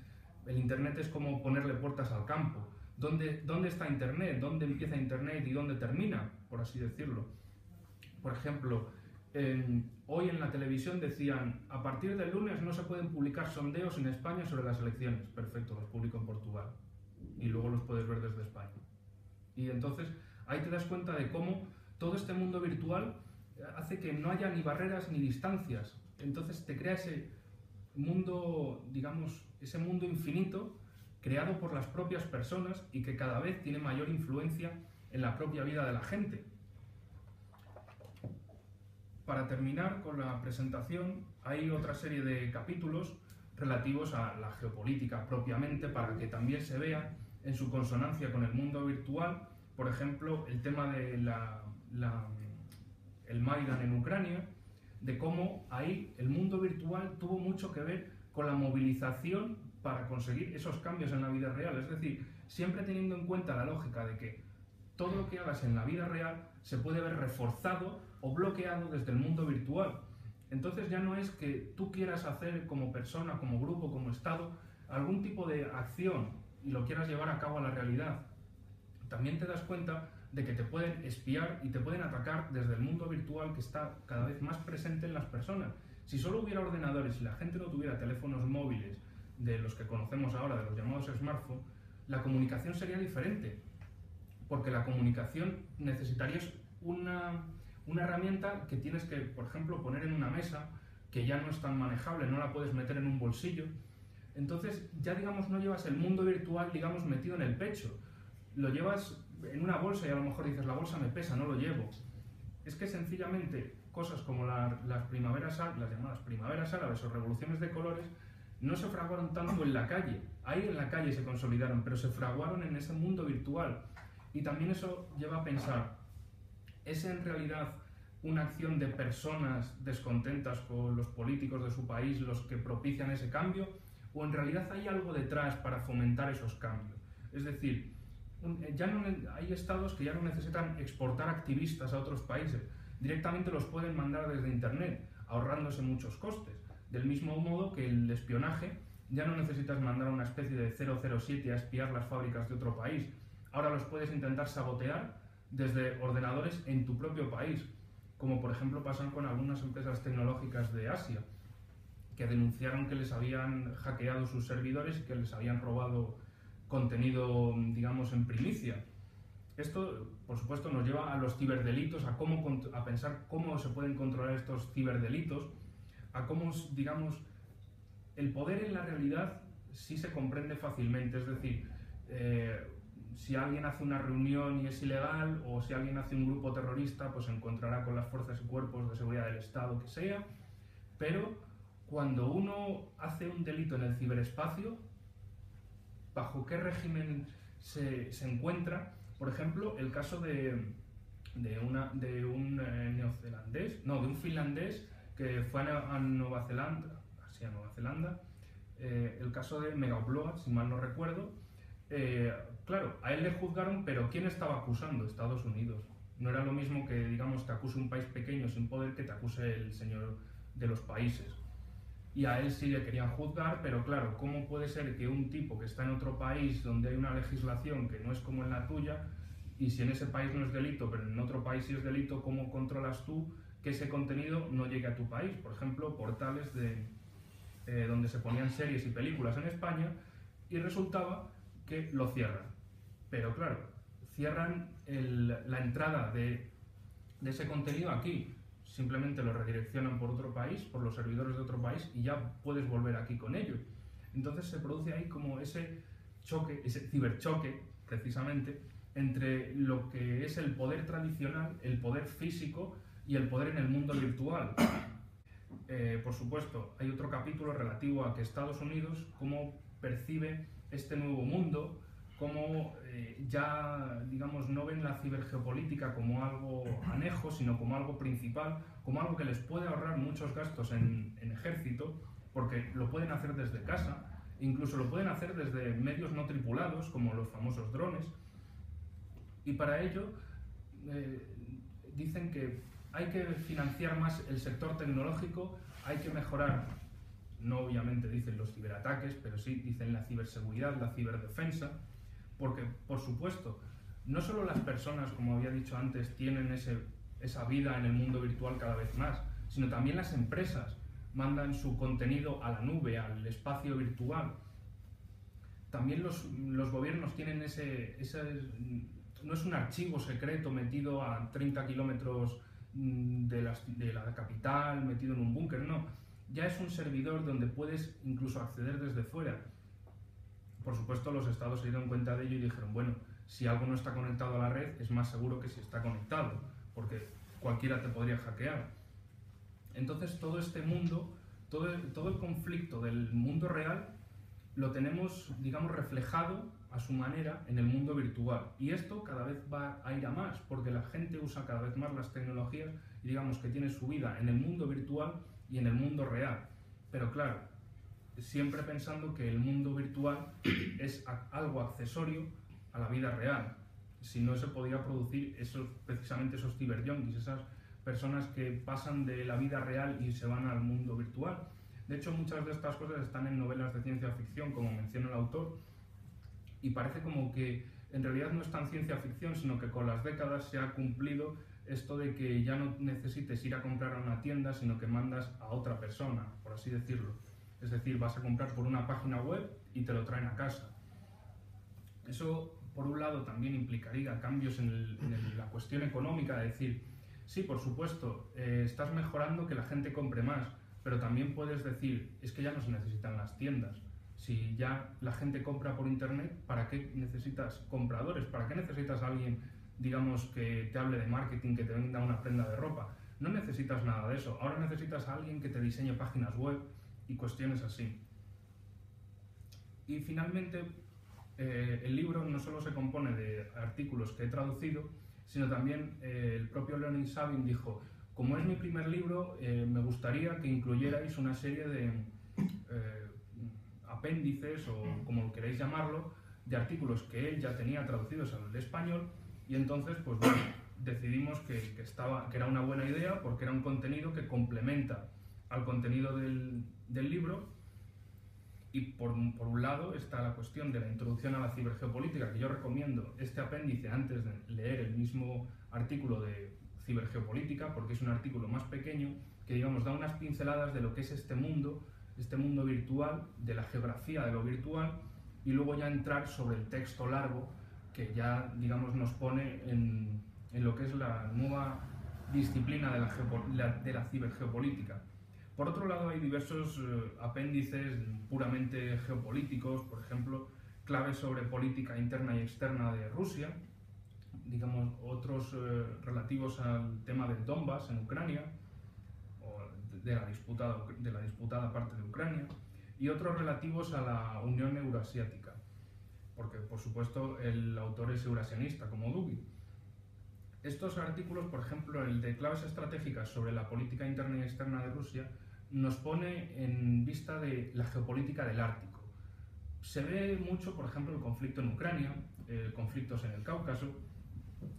S3: El Internet es como ponerle puertas al campo. ¿Dónde, ¿Dónde está Internet? ¿Dónde empieza Internet y dónde termina? Por así decirlo. Por ejemplo, hoy en la televisión decían, a partir del lunes no se pueden publicar sondeos en España sobre las elecciones. Perfecto, los publico en Portugal. Y luego los puedes ver desde España. Y entonces ahí te das cuenta de cómo todo este mundo virtual hace que no haya ni barreras ni distancias. Entonces te crea ese mundo, digamos, ese mundo infinito creado por las propias personas y que cada vez tiene mayor influencia en la propia vida de la gente. Para terminar con la presentación, hay otra serie de capítulos relativos a la geopolítica propiamente para que también se vea en su consonancia con el mundo virtual, por ejemplo, el tema de la, Maidan en Ucrania, de cómo ahí el mundo virtual tuvo mucho que ver con la movilización para conseguir esos cambios en la vida real. Es decir, siempre teniendo en cuenta la lógica de que todo lo que hagas en la vida real se puede ver reforzado o bloqueado desde el mundo virtual. Entonces ya no es que tú quieras hacer como persona, como grupo, como Estado, algún tipo de acción y lo quieras llevar a cabo a la realidad. También te das cuenta de que te pueden espiar y te pueden atacar desde el mundo virtual que está cada vez más presente en las personas. Si solo hubiera ordenadores y la gente no tuviera teléfonos móviles de los que conocemos ahora, de los llamados smartphones, la comunicación sería diferente. Porque la comunicación necesitarías una, una herramienta que tienes que, por ejemplo, poner en una mesa, que ya no es tan manejable, no la puedes meter en un bolsillo. Entonces ya, digamos, no llevas el mundo virtual, digamos, metido en el pecho. Lo llevas en una bolsa y a lo mejor dices, la bolsa me pesa, no lo llevo. Es que sencillamente cosas como las primaveras, las llamadas primaveras árabes o revoluciones de colores, no se fraguaron tanto en la calle. Ahí en la calle se consolidaron, pero se fraguaron en ese mundo virtual. Y también eso lleva a pensar, ¿es en realidad una acción de personas descontentas con los políticos de su país los que propician ese cambio? ¿O en realidad hay algo detrás para fomentar esos cambios? Es decir, ya no, hay estados que ya no necesitan exportar activistas a otros países, directamente los pueden mandar desde Internet, ahorrándose muchos costes. Del mismo modo que el espionaje, ya no necesitas mandar una especie de 007 a espiar las fábricas de otro país. Ahora los puedes intentar sabotear desde ordenadores en tu propio país, como por ejemplo pasan con algunas empresas tecnológicas de Asia, que denunciaron que les habían hackeado sus servidores y que les habían robado contenido, digamos, en primicia. Esto, por supuesto, nos lleva a los ciberdelitos, a, cómo, a pensar cómo se pueden controlar estos ciberdelitos, a cómo, digamos, el poder en la realidad sí se comprende fácilmente. Es decir, eh, si alguien hace una reunión y es ilegal, o si alguien hace un grupo terrorista, pues se encontrará con las fuerzas y cuerpos de seguridad del Estado, que sea. Pero cuando uno hace un delito en el ciberespacio, ¿bajo qué régimen se, se encuentra? Por ejemplo, el caso de, de, una, de un eh, neozelandés, no, de un finlandés que fue a, Nueva Zelanda, así a Nueva Zelanda, eh, el caso de Megaupload, si mal no recuerdo, eh, claro, a él le juzgaron, pero ¿quién estaba acusando? Estados Unidos. No era lo mismo que, digamos, te acuse un país pequeño sin poder que te acuse el señor de los países. Y a él sí le querían juzgar, pero claro, ¿cómo puede ser que un tipo que está en otro país donde hay una legislación que no es como en la tuya, y si en ese país no es delito, pero en otro país sí es delito, ¿cómo controlas tú que ese contenido no llegue a tu país. Por ejemplo, portales de, eh, donde se ponían series y películas en España y resultaba que lo cierran. Pero claro, cierran la entrada de, de ese contenido aquí. Simplemente lo redireccionan por otro país, por los servidores de otro país y ya puedes volver aquí con ello. Entonces se produce ahí como ese choque, ese ciberchoque, precisamente, entre lo que es el poder tradicional, el poder físico y el poder en el mundo virtual. Eh, por supuesto, hay otro capítulo relativo a que Estados Unidos, cómo percibe este nuevo mundo, cómo eh, ya, digamos, no ven la cibergeopolítica como algo anejo, sino como algo principal, como algo que les puede ahorrar muchos gastos en, ejército, porque lo pueden hacer desde casa, incluso lo pueden hacer desde medios no tripulados, como los famosos drones, y para ello eh, dicen que hay que financiar más el sector tecnológico, hay que mejorar, no obviamente dicen los ciberataques, pero sí dicen la ciberseguridad, la ciberdefensa, porque por supuesto, no solo las personas, como había dicho antes, tienen ese, esa vida en el mundo virtual cada vez más, sino también las empresas mandan su contenido a la nube, al espacio virtual. También los, los gobiernos tienen ese, ese, no es un archivo secreto metido a 30 kilómetros Mm, de la, capital, metido en un búnker, no. Ya es un servidor donde puedes incluso acceder desde fuera. Por supuesto, los estados se dieron cuenta de ello y dijeron, bueno, si algo no está conectado a la red, es más seguro que si está conectado, porque cualquiera te podría hackear. Entonces, todo este mundo, todo todo el conflicto del mundo real, lo tenemos, digamos, reflejado a su manera en el mundo virtual. Y esto cada vez va a ir a más, porque la gente usa cada vez más las tecnologías y digamos que tiene su vida en el mundo virtual y en el mundo real. Pero claro, siempre pensando que el mundo virtual [coughs] es algo accesorio a la vida real. Si no se podría producir esos, precisamente esos ciberjunkies, esas personas que pasan de la vida real y se van al mundo virtual. De hecho, muchas de estas cosas están en novelas de ciencia ficción, como menciona el autor, y parece como que en realidad no es tan ciencia ficción, sino que con las décadas se ha cumplido esto de que ya no necesites ir a comprar a una tienda, sino que mandas a otra persona, por así decirlo. Es decir, vas a comprar por una página web y te lo traen a casa. Eso, por un lado, también implicaría cambios en, la cuestión económica, de decir, sí, por supuesto, eh, estás mejorando que la gente compre más, pero también puedes decir, es que ya no se necesitan las tiendas. Si ya la gente compra por internet, ¿para qué necesitas compradores? ¿Para qué necesitas a alguien, digamos, que te hable de marketing, que te venda una prenda de ropa? No necesitas nada de eso. Ahora necesitas a alguien que te diseñe páginas web y cuestiones así. Y finalmente, eh, el libro no solo se compone de artículos que he traducido, sino también eh, el propio Leonid Sabin dijo, como es mi primer libro, eh, me gustaría que incluyerais una serie de apéndices o como queréis llamarlo, de artículos que él ya tenía traducidos al español y entonces pues bueno, decidimos que, que, estaba, que era una buena idea porque era un contenido que complementa al contenido del, del libro. Y por, por, un lado está la cuestión de la introducción a la cibergeopolítica, que yo recomiendo este apéndice antes de leer el mismo artículo de cibergeopolítica, porque es un artículo más pequeño que digamos da unas pinceladas de lo que es este mundo este mundo virtual, de la geografía de lo virtual, y luego ya entrar sobre el texto largo que ya, digamos, nos pone en, en lo que es la nueva disciplina de la, de la cibergeopolítica. Por otro lado, hay diversos eh, apéndices puramente geopolíticos, por ejemplo, claves sobre política interna y externa de Rusia, digamos, otros eh, relativos al tema del Donbass en Ucrania, de la, disputada, de la disputada parte de Ucrania, y otros relativos a la Unión Euroasiática, porque por supuesto el autor es eurasianista, como Duby. Estos artículos, por ejemplo, el de claves estratégicas sobre la política interna y externa de Rusia, nos pone en vista de la geopolítica del Ártico. Se ve mucho, por ejemplo, el conflicto en Ucrania, eh, conflictos en el Cáucaso,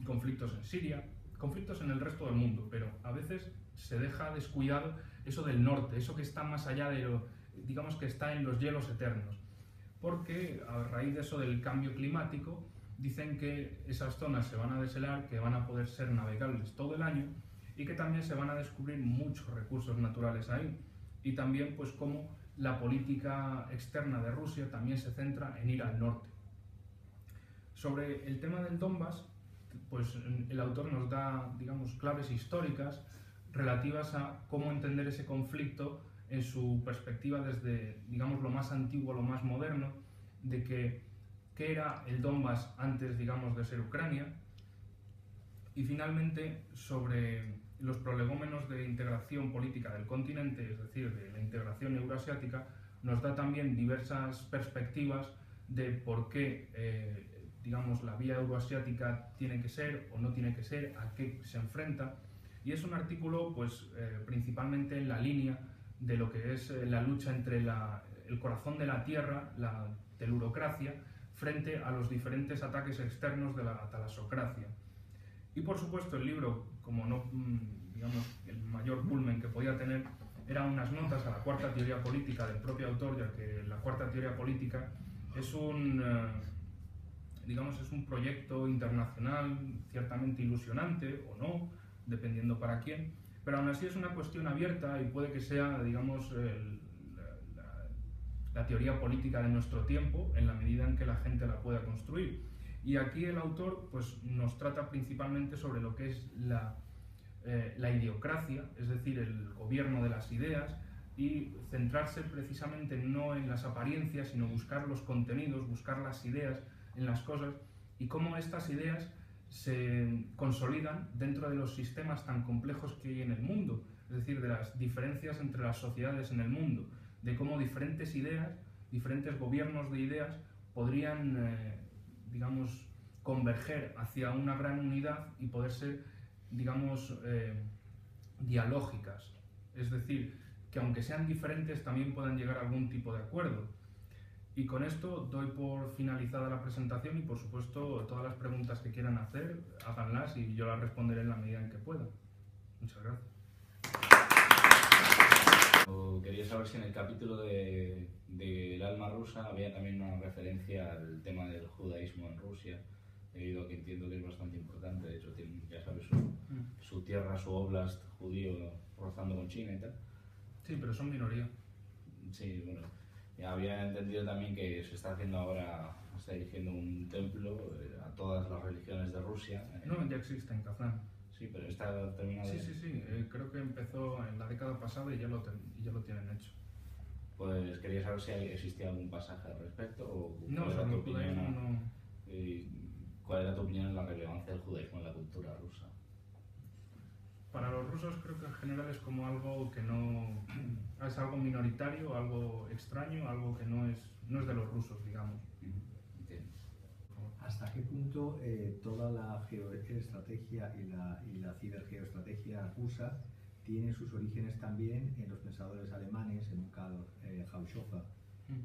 S3: conflictos en Siria, conflictos en el resto del mundo, pero a veces se deja descuidado eso del norte, eso que está más allá de lo, digamos que está en los hielos eternos. Porque a raíz de eso del cambio climático, dicen que esas zonas se van a deshelar, que van a poder ser navegables todo el año y que también se van a descubrir muchos recursos naturales ahí. Y también pues como la política externa de Rusia también se centra en ir al norte. Sobre el tema del Donbass, pues el autor nos da, digamos, claves históricas relativas a cómo entender ese conflicto en su perspectiva desde, digamos, lo más antiguo, lo más moderno, de que qué era el Donbass antes, digamos, de ser Ucrania, y finalmente sobre los prolegómenos de integración política del continente, es decir, de la integración euroasiática, nos da también diversas perspectivas de por qué, eh, digamos, la vía euroasiática tiene que ser o no tiene que ser, a qué se enfrenta, y es un artículo pues, eh, principalmente en la línea de lo que es eh, la lucha entre el corazón de la tierra, la telurocracia, frente a los diferentes ataques externos de la talasocracia. Y por supuesto el libro, como no, mm, digamos, el mayor culmen que podía tener, eran unas notas a la cuarta teoría política del propio autor, ya que la cuarta teoría política es un, eh, digamos, es un proyecto internacional ciertamente ilusionante o no, dependiendo para quién, pero aún así es una cuestión abierta y puede que sea, digamos, la, teoría política de nuestro tiempo en la medida en que la gente la pueda construir. Y aquí el autor pues, nos trata principalmente sobre lo que es la, eh, la idiocracia, es decir, el gobierno de las ideas, y centrarse precisamente no en las apariencias, sino buscar los contenidos, buscar las ideas en las cosas y cómo estas ideas se consolidan dentro de los sistemas tan complejos que hay en el mundo, es decir, de las diferencias entre las sociedades en el mundo, de cómo diferentes ideas, diferentes gobiernos de ideas podrían, eh, digamos, converger hacia una gran unidad y poder ser, digamos, eh, dialógicas. Es decir, que que aunque sean diferentes también puedan llegar a algún tipo de acuerdo. Y con esto doy por finalizada la presentación y por supuesto todas las preguntas que quieran hacer, háganlas y yo las responderé en la medida en que pueda. Muchas gracias.
S4: Quería saber si en el capítulo de, del alma rusa había también una referencia al tema del judaísmo en Rusia, debido a que entiendo que es bastante importante, de hecho tiene, ya sabes, su,
S3: Mm.
S4: su tierra, su oblast judío rozando con China y tal.
S3: Sí, pero son minoría.
S4: Sí, bueno, ya había entendido también que se está haciendo ahora, se está dirigiendo un templo eh, a todas las religiones de Rusia. eh,
S3: No, ya existe en Kazán.
S4: Sí, pero está terminado.
S3: Sí, sí, sí. eh, creo que empezó en la década pasada y ya lo, ten- y ya lo tienen hecho.
S4: Pues quería saber si existía algún pasaje al respecto o
S3: No,
S4: cuál, era
S3: sobre
S4: tu opinión,
S3: no.
S4: y cuál era tu opinión en la relevancia del judaísmo en la cultura rusa.
S3: Para los rusos creo que en general es como algo que no... Es algo minoritario, algo extraño, algo que no es, no es de los rusos, digamos.
S5: ¿Hasta qué punto eh, toda la geoestrategia y la, y la cibergeoestrategia rusa tiene sus orígenes también en los pensadores alemanes, en Karl eh, Haushofer?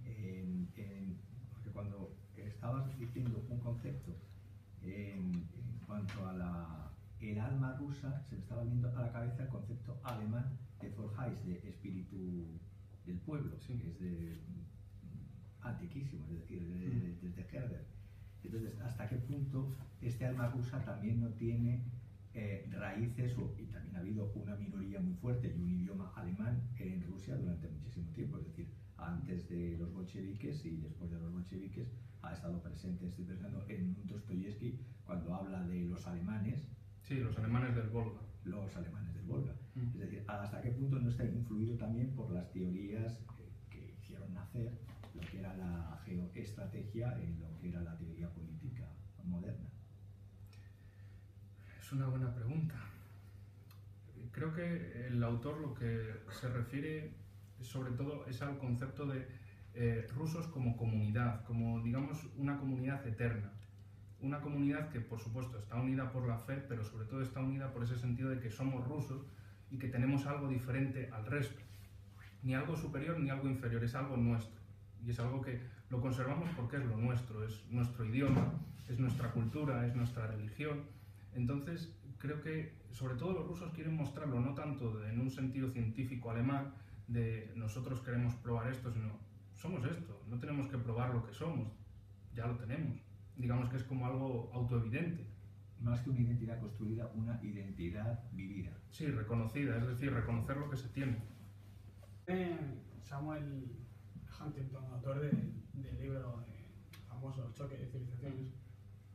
S5: En- en- porque cuando estabas diciendo un concepto en, en cuanto a la, el alma rusa, se me estaba viendo a la cabeza el concepto alemán de Forjais, de espíritu del pueblo,
S3: Sí.
S5: que es de mm, antiquísimo, es decir, de- de- desde Herder. Entonces, ¿hasta qué punto este alma rusa también no tiene eh, raíces, o- y también ha habido una minoría muy fuerte y un idioma alemán en Rusia durante muchísimo tiempo, es decir, antes de los bolcheviques y después de los bolcheviques ha estado presente, estoy pensando en Dostoyevsky cuando habla de los alemanes,
S3: Sí, los alemanes del Volga.
S5: los alemanes del Volga.
S3: Mm.
S5: Es decir, hasta qué punto no está influido también por las teorías que hicieron nacer lo que era la geoestrategia en lo que era la teoría política moderna.
S3: Es una buena pregunta. Creo que el autor lo que se refiere sobre todo es al concepto de eh, rusos como comunidad, como digamos una comunidad eterna. Una comunidad que por supuesto está unida por la fe, pero sobre todo está unida por ese sentido de que somos rusos y que tenemos algo diferente al resto. Ni algo superior ni algo inferior, es algo nuestro. Y es algo que lo conservamos porque es lo nuestro, es nuestro idioma, es nuestra cultura, es nuestra religión. Entonces, creo que sobre todo los rusos quieren mostrarlo no tanto en un sentido científico alemán, de nosotros queremos probar esto, sino somos esto, no tenemos que probar lo que somos, ya lo tenemos. Digamos que es como algo autoevidente.
S5: Más que una identidad construida, una identidad vivida.
S3: Sí, reconocida, es decir, reconocer lo que se tiene.
S6: Eh, Samuel Huntington, autor del, del libro famoso Choque de Civilizaciones,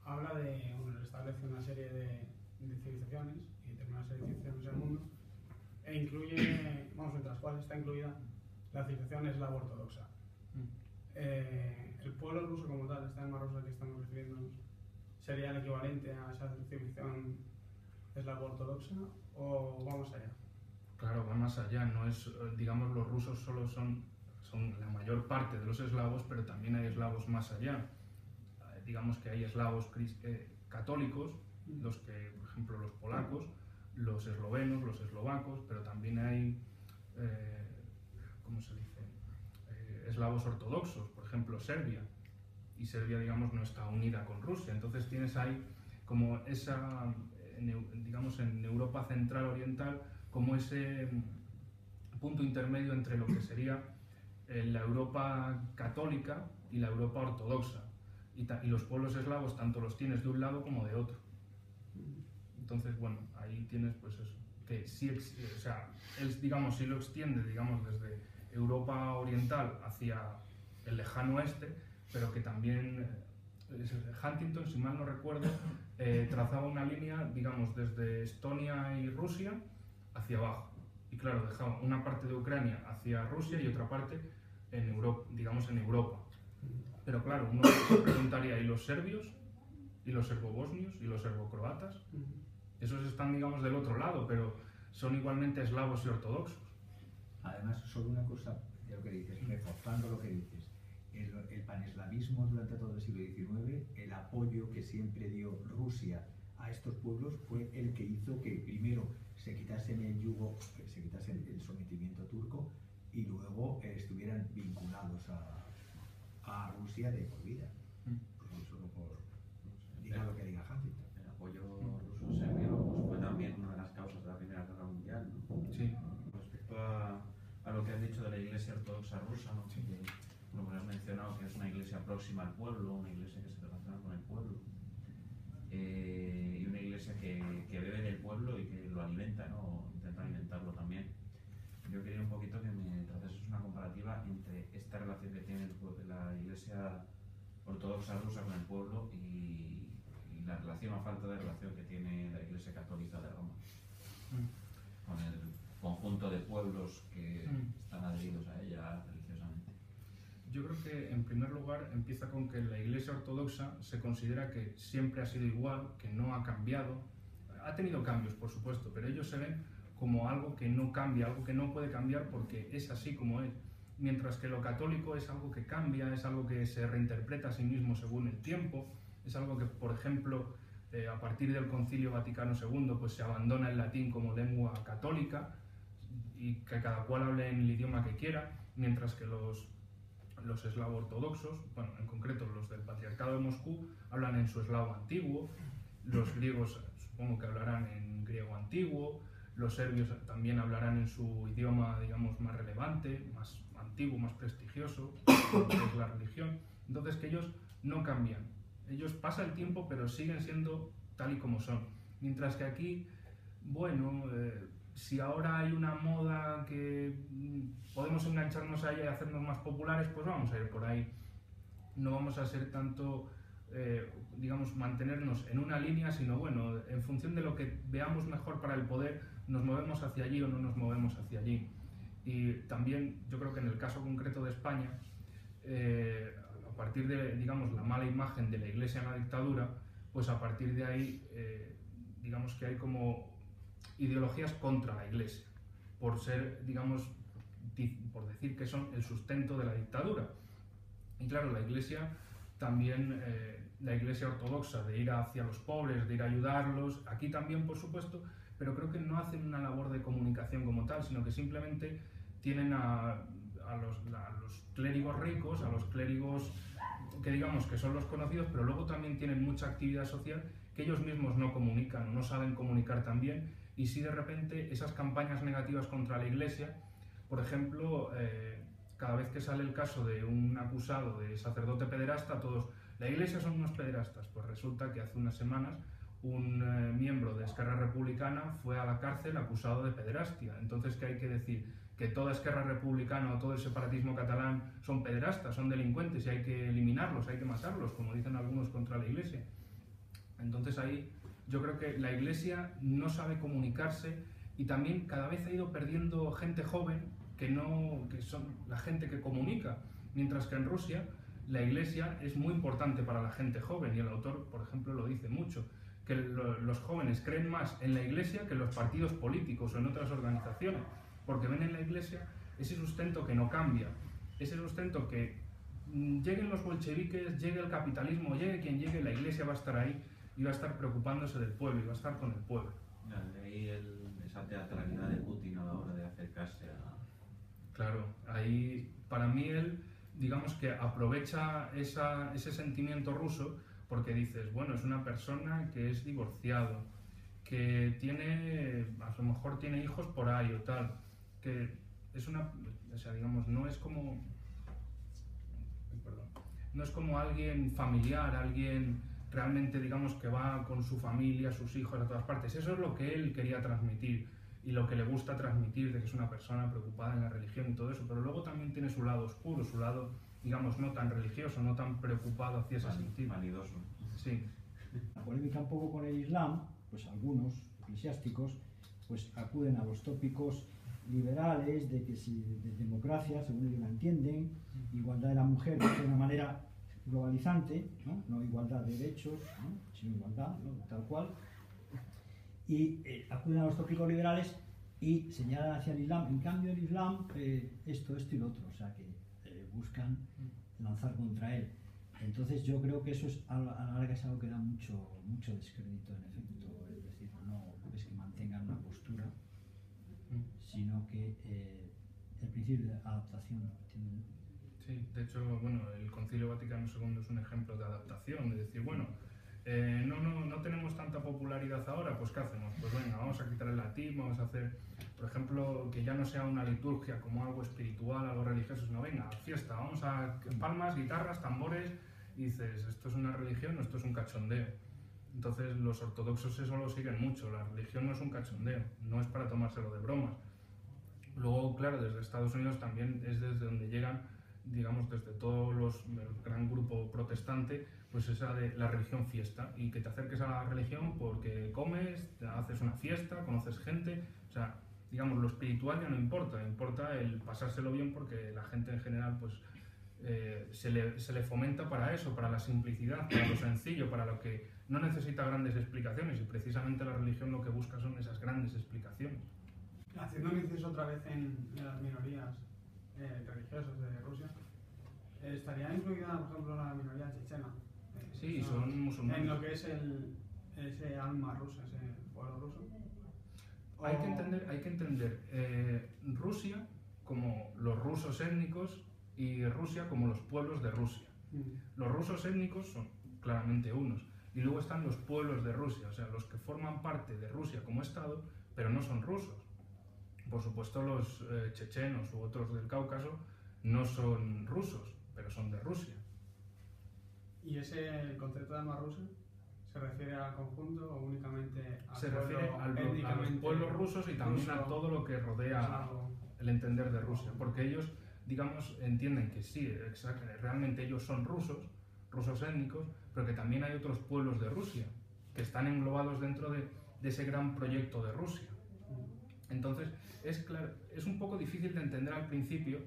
S6: habla de, bueno, establece una serie de, de civilizaciones y determinadas serie de civilizaciones en el mundo e incluye, vamos, entre las cuales está incluida la civilización eslavo ortodoxa. Eh, el pueblo ruso como tal, esta alma rusa que estamos refiriéndonos, sería el equivalente a esa civilización eslavo ortodoxa o vamos allá.
S3: Claro, va más allá, no es, digamos, los rusos solo son, son la mayor parte de los eslavos, pero también hay eslavos más allá. Eh, digamos que hay eslavos eh, católicos, los que, por ejemplo, los polacos, los eslovenos, los eslovacos, pero también hay, eh, ¿cómo se dice? Eh, eslavos ortodoxos, ejemplo, Serbia. Y Serbia, digamos, no está unida con Rusia. Entonces tienes ahí como esa, Eu- digamos, en Europa Central Oriental, como ese mm, punto intermedio entre lo que sería eh, la Europa católica y la Europa ortodoxa. Y, los pueblos eslavos tanto los tienes de un lado como de otro. Entonces, bueno, ahí tienes pues eso, que sí, ex- o sea, él, digamos, sí lo extiende, digamos, desde Europa oriental hacia el lejano oeste, pero que también eh, Huntington, si mal no recuerdo, [laughs] eh, trazaba una línea, digamos, desde Estonia y Rusia hacia abajo. Y claro, dejaba una parte de Ucrania hacia Rusia y otra parte en Europa, digamos, en Europa. Pero claro, uno se preguntaría, ¿y los serbios? ¿Y los serbobosnios? ¿Y los serbocroatas? Esos están, digamos, del otro lado, pero son igualmente eslavos y ortodoxos.
S5: Además, solo una cosa de lo que dices, reforzando lo que dices, paneslavismo durante todo el siglo XIX, el apoyo que siempre dio Rusia a estos pueblos fue el que hizo que primero se quitasen el yugo, que se quitasen el sometimiento turco y luego eh, estuvieran vinculados a, a Rusia de por vida.
S3: Mm.
S5: Pues solo por diga lo que diga Huntington.
S7: El apoyo ruso-serbio pues, fue también una de las causas de la Primera Guerra Mundial. ¿no?
S3: Sí.
S7: Respecto a, a lo que has dicho de la Iglesia Ortodoxa rusa, ¿no? que, bueno, pues has mencionado que es una iglesia próxima al pueblo, una iglesia que se relaciona con el pueblo, eh, y una iglesia que, que bebe del pueblo y que lo alimenta, ¿no? intenta alimentarlo también. Yo quería un poquito que me trazases una comparativa entre esta relación que tiene el la Iglesia Ortodoxa rusa con el pueblo y, y la relación o falta de relación que tiene la Iglesia Católica de Roma con el conjunto de pueblos que
S3: Mm.
S7: están adheridos a ella.
S3: Yo creo que en primer lugar empieza con que la Iglesia Ortodoxa se considera que siempre ha sido igual, que no ha cambiado. Ha tenido cambios, por supuesto, pero ellos se ven como algo que no cambia, algo que no puede cambiar porque es así como es. Mientras que lo católico es algo que cambia, es algo que se reinterpreta a sí mismo según el tiempo, es algo que, por ejemplo, eh, a partir del Concilio Vaticano II, pues se abandona el latín como lengua católica y que cada cual hable en el idioma que quiera, mientras que los los eslavo ortodoxos, bueno, en concreto los del Patriarcado de Moscú, hablan en su eslavo antiguo, los griegos supongo que hablarán en griego antiguo, los serbios también hablarán en su idioma, digamos, más relevante, más antiguo, más prestigioso, que es la religión. Entonces que ellos no cambian. Ellos pasa el tiempo, pero siguen siendo tal y como son. Mientras que aquí, bueno, eh, si ahora hay una moda que mm, podemos engancharnos a ella y hacernos más populares, pues vamos a ir por ahí. No vamos a ser tanto, eh, digamos, mantenernos en una línea, sino bueno, en función de lo que veamos mejor para el poder, nos movemos hacia allí o no nos movemos hacia allí. Y también yo creo que en el caso concreto de España, eh, a partir de, digamos, la mala imagen de la Iglesia en la dictadura, pues a partir de ahí, eh, digamos que hay como ideologías contra la Iglesia, por ser, digamos, di- por decir que son el sustento de la dictadura. Y claro, la Iglesia también, eh, la Iglesia ortodoxa, de ir hacia los pobres, de ir a ayudarlos, aquí también, por supuesto, pero creo que no hacen una labor de comunicación como tal, sino que simplemente tienen a, los, clérigos ricos, a los clérigos que digamos que son los conocidos, pero luego también tienen mucha actividad social que ellos mismos no comunican, no saben comunicar tan bien, y si de repente esas campañas negativas contra la Iglesia, por ejemplo, eh, cada vez que sale el caso de un acusado de sacerdote pederasta, todos, la Iglesia son unos pederastas, pues resulta que hace unas semanas un eh, miembro de Esquerra Republicana fue a la cárcel acusado de pederastia. Entonces, ¿qué hay que decir? Que toda Esquerra Republicana o todo el separatismo catalán son pederastas, son delincuentes y hay que eliminarlos, hay que matarlos, como dicen algunos contra la Iglesia. Entonces ahí yo creo que la Iglesia no sabe comunicarse y también cada vez ha ido perdiendo gente joven que no que son la gente que comunica, mientras que en Rusia la Iglesia es muy importante para la gente joven y el autor, por ejemplo, lo dice mucho, que lo- los jóvenes creen más en la Iglesia que en los partidos políticos o en otras organizaciones, porque ven en la Iglesia ese sustento que no cambia, ese sustento que mm, lleguen los bolcheviques, llegue el capitalismo, llegue quien llegue, la Iglesia va a estar ahí va a estar preocupándose del pueblo va a estar con el pueblo.
S7: Ahí el- esa teatralidad de Putin a la hora de acercarse a...
S3: Claro, ahí para mí él, digamos que aprovecha esa- ese sentimiento ruso porque dices, bueno, es una persona que es divorciado, que tiene, a lo mejor tiene hijos por ahí o tal, que es una, o sea, digamos, no es como, perdón, no es como alguien familiar, alguien realmente, digamos, que va con su familia, sus hijos a todas partes. Eso es lo que él quería transmitir y lo que le gusta transmitir de que es una persona preocupada en la religión y todo eso, pero luego también tiene su lado oscuro, su lado, digamos, no tan religioso, no tan preocupado hacia ese sentido.
S7: vanidoso.
S3: Sí,
S8: La polémica un poco con el Islam, pues algunos eclesiásticos pues acuden a los tópicos liberales de que si de democracia, según ellos la entienden, igualdad de la mujer de una manera globalizante, no, No igualdad de derechos, ¿no? sino igualdad, ¿no? tal cual, y eh, acuden a los tópicos liberales y señalan hacia el Islam. En cambio, el Islam, eh, esto, esto y lo otro, o sea que eh, buscan lanzar contra él. Entonces yo creo que eso es a la larga es algo que da mucho, mucho descrédito en efecto, es decir, no es que mantengan una postura, sino que el principio de adaptación. tiene-
S3: Sí, de hecho, bueno, el Concilio Vaticano II es un ejemplo de adaptación, de decir, bueno, eh, no, no, no tenemos tanta popularidad ahora, pues ¿qué hacemos? Pues venga, vamos a quitar el latín, vamos a hacer, por ejemplo, que ya no sea una liturgia como algo espiritual, algo religioso, sino venga, fiesta, vamos a palmas, guitarras, tambores, dices, esto es una religión o esto es un cachondeo. Entonces los ortodoxos eso lo siguen mucho, la religión no es un cachondeo, no es para tomárselo de bromas. Luego, claro, desde Estados Unidos también es desde donde llegan, digamos, desde todos los, el gran grupo protestante, pues esa de la religión fiesta. Y que te acerques a la religión porque comes, te haces una fiesta, conoces gente, o sea, digamos, lo espiritual ya no importa, importa el pasárselo bien porque la gente en general, pues, eh, se, le, se le fomenta para eso, para la simplicidad, para lo sencillo, para lo que no necesita grandes explicaciones. Y precisamente la religión lo que busca son esas grandes explicaciones.
S6: Haciendo un inciso otra vez en, en las minorías eh, religiosas de Rusia, ¿estaría incluida, por ejemplo, la minoría chechena? Eh,
S3: Sí,
S6: no,
S3: son musulmanes.
S6: En lo que es el, ese alma rusa, ese pueblo ruso.
S3: Hay que entender, hay que entender eh, Rusia como los rusos étnicos y Rusia como los pueblos de Rusia.
S6: Mm.
S3: Los rusos étnicos son claramente unos. Y luego están los pueblos de Rusia, o sea, los que forman parte de Rusia como Estado, pero no son rusos. Por supuesto, los eh, chechenos u otros del Cáucaso no son rusos, pero son de Rusia.
S6: ¿Y ese concepto de alma rusa se refiere al conjunto o únicamente al
S3: Se
S6: pueblo
S3: refiere al- a los pueblos rusos y también a
S6: ruso?
S3: todo lo que rodea
S6: Claro.
S3: el entender de Rusia, porque ellos, digamos, entienden que sí, exact- realmente ellos son rusos, rusos étnicos, pero que también hay otros pueblos de Rusia que están englobados dentro de, de ese gran proyecto de Rusia. Entonces, es, claro, es un poco difícil de entender al principio,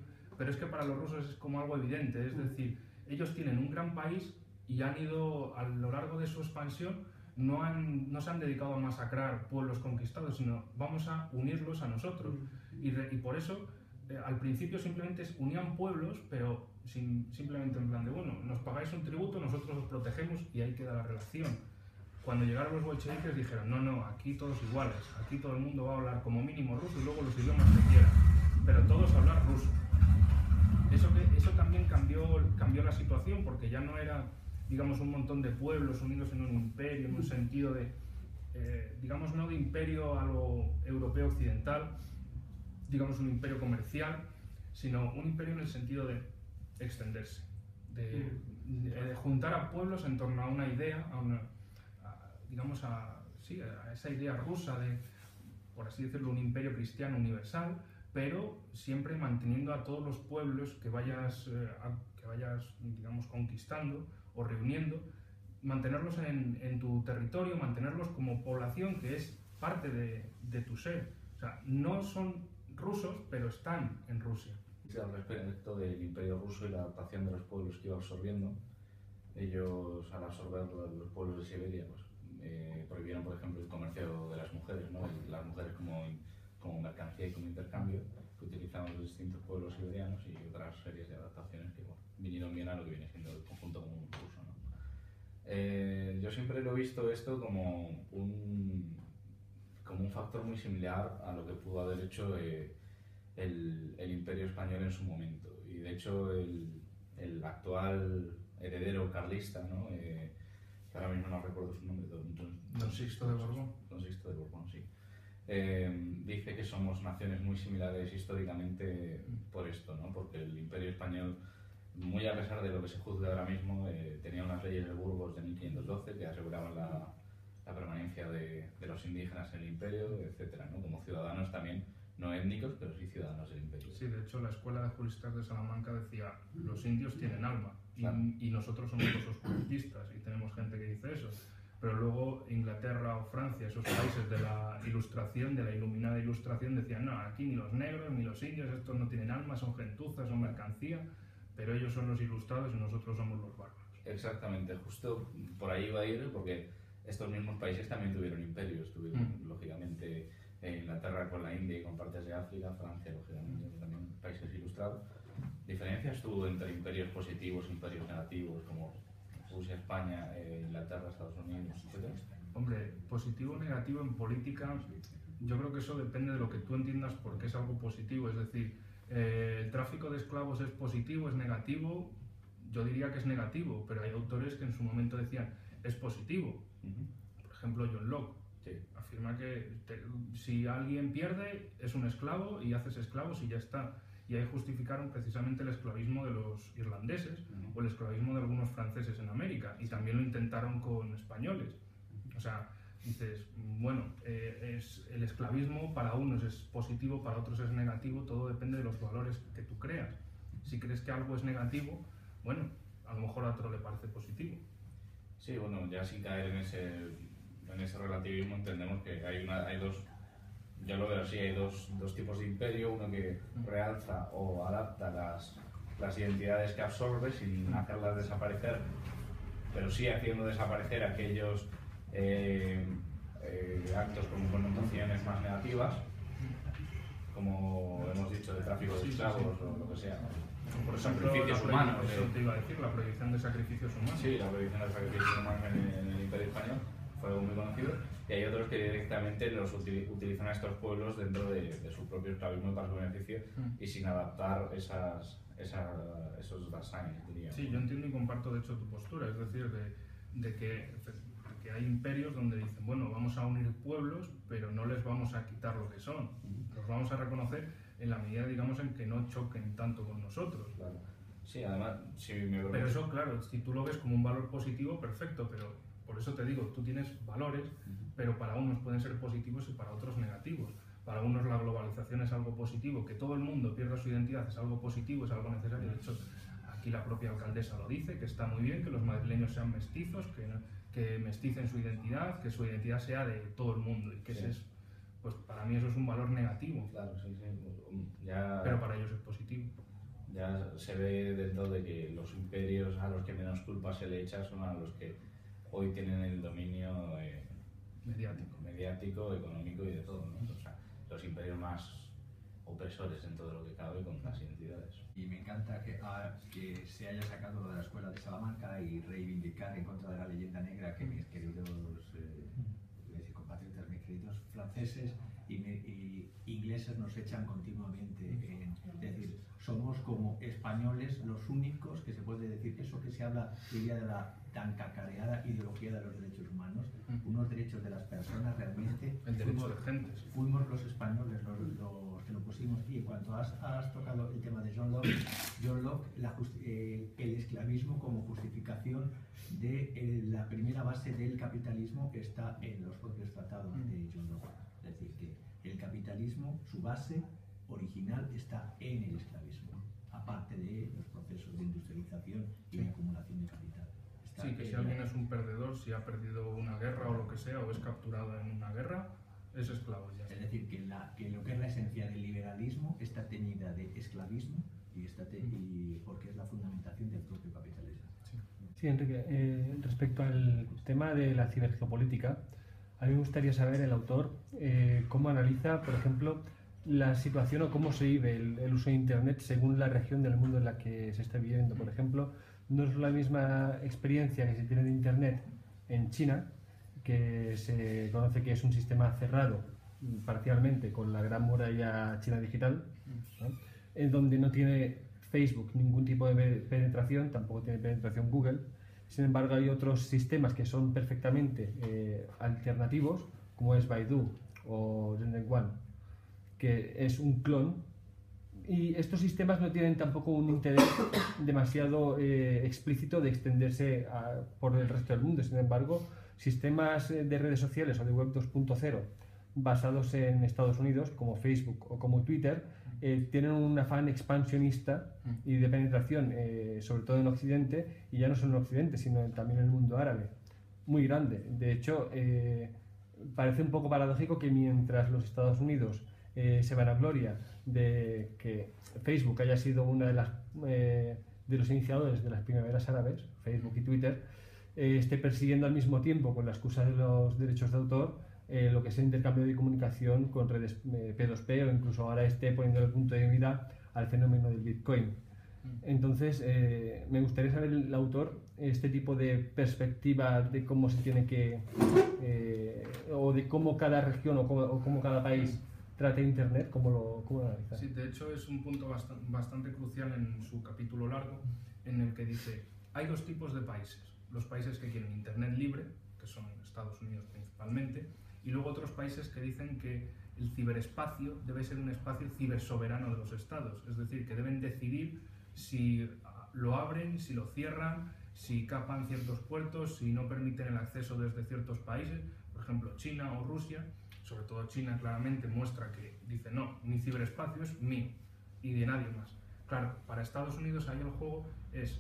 S3: pero es que para los rusos es como algo evidente, es decir, ellos tienen un gran país y han ido a lo largo de su expansión, no, han, no se han dedicado a masacrar pueblos conquistados, sino vamos a unirlos a nosotros. Y, re- y por eso, eh, al principio simplemente unían pueblos, pero sin- simplemente en plan de, bueno, nos pagáis un tributo, nosotros os protegemos y ahí queda la relación. Cuando llegaron los bolcheviques dijeron, no, no, aquí todos iguales, aquí todo el mundo va a hablar como mínimo ruso y luego los idiomas que quieran, pero todos hablar ruso. Eso, que, eso también cambió, cambió la situación porque ya no era, digamos, un montón de pueblos unidos en un imperio, en un sentido de, eh, digamos, no de imperio a lo europeo occidental, digamos, un imperio comercial, sino un imperio en el sentido de extenderse, de, de juntar a pueblos en torno a una idea, a una, a, digamos, a, sí, a esa idea rusa de, por así decirlo, un imperio cristiano universal, pero siempre manteniendo a todos los pueblos que vayas, eh, a- que vayas digamos, conquistando o reuniendo, mantenerlos en, en tu territorio, mantenerlos como población que es parte de, de tu ser. O sea, no son rusos, pero están en Rusia.
S4: Al respecto del imperio ruso y la adaptación de los pueblos que iba absorbiendo, ellos al absorber los los pueblos de Siberia, pues, eh, prohibieron, por ejemplo, el comercio de las mujeres, ¿no? Las mujeres como, como mercancía y como intercambio, que utilizaban los distintos pueblos siberianos y otras series de adaptaciones que bueno, vinieron bien a lo que viene siendo el conjunto común ruso. ¿no? Eh, yo siempre lo he visto esto como un, como un factor muy similar a lo que pudo haber hecho eh, el, el imperio español en su momento. Y de hecho el, el actual heredero carlista, ¿no? Eh, que ahora mismo no recuerdo su nombre, don, don-
S3: Don Sixto de Borbón.
S4: Don Sixto de Borbón, sí. Eh, dice que somos naciones muy similares históricamente por esto, ¿no? porque el imperio español, muy a pesar de lo que se juzga ahora mismo, eh, tenía unas leyes de Burgos de 1512 que aseguraban la, la permanencia de, de los indígenas en el imperio, etcétera, ¿no? como ciudadanos también, no étnicos, pero sí ciudadanos del imperio.
S3: Sí, de hecho, la escuela de juristas de Salamanca decía: los indios tienen alma y,
S4: Claro.
S3: y nosotros somos los oscurantistas, y tenemos gente que dice eso. Pero luego Inglaterra o Francia, esos países de la ilustración, de la iluminada ilustración, decían: no, aquí ni los negros ni los indios, estos no tienen alma, son gentuzas, son mercancía, pero ellos son los ilustrados y nosotros somos los bárbaros.
S4: Exactamente, justo por ahí va a ir, porque estos mismos países también tuvieron imperios, tuvieron
S3: Mm.
S4: lógicamente eh, Inglaterra con la India y con partes de África, Francia lógicamente también países ilustrados. Diferencias tuvo entre imperios positivos imperios negativos, como Rusia, España, eh, Inglaterra, Estados Unidos, etc.
S3: Hombre, positivo o negativo en política, yo creo que eso depende de lo que tú entiendas porque es algo positivo. Es decir, Eh, ¿El tráfico de esclavos es positivo, es negativo? Yo diría que es negativo, pero hay autores que en su momento decían es positivo. Por ejemplo, John Locke
S4: Sí.
S3: afirma que te- si alguien pierde es un esclavo y haces esclavos y ya está. Y ahí justificaron precisamente el esclavismo de los irlandeses o el esclavismo de algunos franceses en América y también lo intentaron con españoles. O sea, dices, bueno, eh, es, el esclavismo para unos es positivo, para otros es negativo, todo depende de los valores que tú creas. Si crees que algo es negativo, bueno, a lo mejor a otro le parece positivo.
S4: Sí, bueno, ya sin caer en ese, en ese relativismo entendemos que hay, una, hay dos, yo lo veo así, hay dos, dos tipos de imperio, uno que realza o adapta las, las identidades que absorbe sin hacerlas desaparecer, pero sí haciendo desaparecer aquellos eh, eh, actos con connotaciones más negativas, como hemos dicho, de tráfico de
S3: Sí, sí,
S4: esclavos
S3: sí.
S4: o lo que sea.
S3: Por
S4: Sacrificios
S3: ejemplo, la
S4: humanos,
S3: Eso te iba a decir, la prohibición de sacrificios humanos.
S4: Sí, la prohibición de sacrificios humanos en, en el Imperio Español fue algo muy conocido y hay otros que directamente los util- utilizan a estos pueblos dentro de, de su propio esclavismo para su beneficio
S3: Mm.
S4: y sin adaptar esas, esa- esos vasanes, diría.
S3: Sí, yo entiendo y comparto de hecho tu postura, es decir, de, de que, de que hay imperios donde dicen, bueno, vamos a unir pueblos, pero no les vamos a quitar lo que son, los vamos a reconocer en la medida, digamos, en que no choquen tanto con nosotros.
S4: Claro. Sí, además, si me
S3: Pero eso, claro, si tú lo ves como un valor positivo, perfecto, pero por eso te digo, tú tienes valores, pero para unos pueden ser positivos y para otros negativos. Para unos la globalización es algo positivo, que todo el mundo pierda su identidad es algo positivo, es algo necesario. De hecho, aquí la propia alcaldesa lo dice, que está muy bien que los madrileños sean mestizos, que, que mesticen su identidad, que su identidad sea de todo el mundo y que
S4: Sí.
S3: es, pues para mí eso es un valor negativo,
S4: Claro, sí, sí. Ya,
S3: pero para ellos es positivo.
S4: ya se ve dentro de que los imperios a los que menos culpa se le echa son a los que hoy tienen el dominio eh,
S3: Mediático.
S4: mediático, económico y de todo. ¿no? O sea, los imperios más opresores en todo lo que cabe con las identidades.
S5: Y me encanta que, ah, que se haya sacado lo de la escuela de Salamanca y reivindicar en contra de la leyenda negra que mis queridos eh, compatriotas, mis queridos franceses y, me- y ingleses nos echan continuamente. En, es decir, somos como españoles los únicos que se puede decir que eso que se habla hoy día de la tan cacareada ideología de los derechos humanos, unos derechos de las personas realmente.
S3: El derecho
S5: fuimos-
S3: de gentes.
S5: fuimos los españoles los, los que lo pusimos y en cuanto has, has tocado el tema de John Locke, John Locke la eh, el esclavismo como justificación de eh, la primera base del capitalismo está en los propios tratados de John Locke. Es decir, que el capitalismo, su base original está en el esclavismo, aparte de los procesos de industrialización y de acumulación de capital. Está
S3: Sí, que si
S5: en
S3: alguien
S5: la-
S3: es un perdedor, si ha perdido una guerra o lo que sea, o es capturado en una guerra, es esclavo ya.
S5: Es decir, que, la, que lo que es la esencia del liberalismo está teñida de esclavismo y, está te- y porque es la fundamentación del propio capitalismo.
S1: Sí, Enrique, eh, respecto al tema de la cibergeopolítica, a mí me gustaría saber el autor eh, cómo analiza, por ejemplo, la situación o cómo se vive el, uso de Internet según la región del mundo en la que se está viviendo. Por ejemplo, no es la misma experiencia que se tiene de Internet en China, que se conoce que es un sistema cerrado parcialmente con la gran muralla china digital, ¿no? en donde no tiene Facebook ningún tipo de pe- penetración, tampoco tiene penetración Google. Sin embargo, hay otros sistemas que son perfectamente eh, alternativos, como es Baidu o One, que es un clon. Y estos sistemas no tienen tampoco un interés demasiado eh, explícito de extenderse a- por el resto del mundo. Sin embargo, sistemas eh, de redes sociales o de web 2.0 basados en Estados Unidos, como Facebook o como Twitter, eh, tienen un afán expansionista y de penetración, eh, sobre todo en Occidente, y ya no solo en Occidente, sino también en el mundo árabe, muy grande. De hecho, eh, parece un poco paradójico que mientras los Estados Unidos eh, se van a gloria de que Facebook haya sido una de las eh, de los iniciadores de las primaveras árabes, Facebook y Twitter, eh, esté persiguiendo al mismo tiempo, con la excusa de los derechos de autor, eh, lo que es el intercambio de comunicación con redes eh, P2P o incluso ahora esté poniendo el punto de mira al fenómeno del Bitcoin. Entonces, eh, me gustaría saber el autor este tipo de perspectiva de cómo se tiene que, eh, o de cómo cada región o cómo, o cómo cada país trate Internet, ¿cómo lo, cómo lo?
S3: Sí, de hecho es un punto bastante, crucial en su capítulo largo, en el que dice, hay dos tipos de países. Los países que quieren Internet libre, que son Estados Unidos principalmente, y luego otros países que dicen que el ciberespacio debe ser un espacio cibersoberano de los estados, es decir, que deben decidir si lo abren, si lo cierran, si capan ciertos puertos, si no permiten el acceso desde ciertos países, por ejemplo China o Rusia, sobre todo China claramente muestra que dice no, mi ciberespacio es mío y de nadie más. Claro, para Estados Unidos ahí el juego es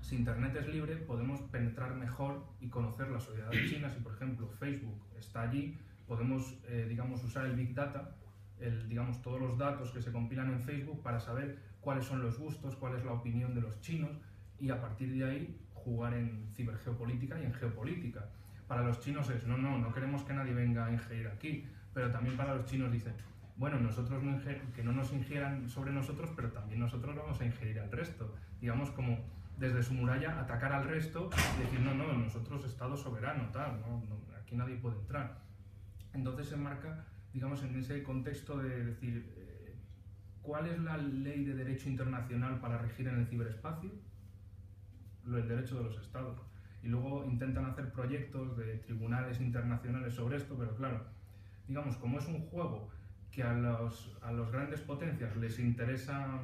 S3: si Internet es libre, podemos penetrar mejor y conocer la sociedad China. Si, por ejemplo, Facebook está allí, podemos, eh, digamos, usar el Big Data, el, digamos, todos los datos que se compilan en Facebook para saber cuáles son los gustos, cuál es la opinión de los chinos y a partir de ahí jugar en cibergeopolítica y en geopolítica. Para los chinos es, no, no, no queremos que nadie venga a ingerir aquí, pero también para los chinos dicen, bueno, nosotros no que no nos ingieran sobre nosotros, pero también nosotros vamos a ingerir al resto. Digamos como desde su muralla atacar al resto y decir, no, no, nosotros Estado soberano, tal, aquí nadie puede entrar. Entonces se marca, digamos, en ese contexto de decir, eh, ¿cuál es la ley de derecho internacional para regir en el ciberespacio? El derecho de los Estados. Y luego intentan hacer proyectos de tribunales internacionales sobre esto, pero claro, digamos, como es un juego que a los, a los grandes potencias les interesa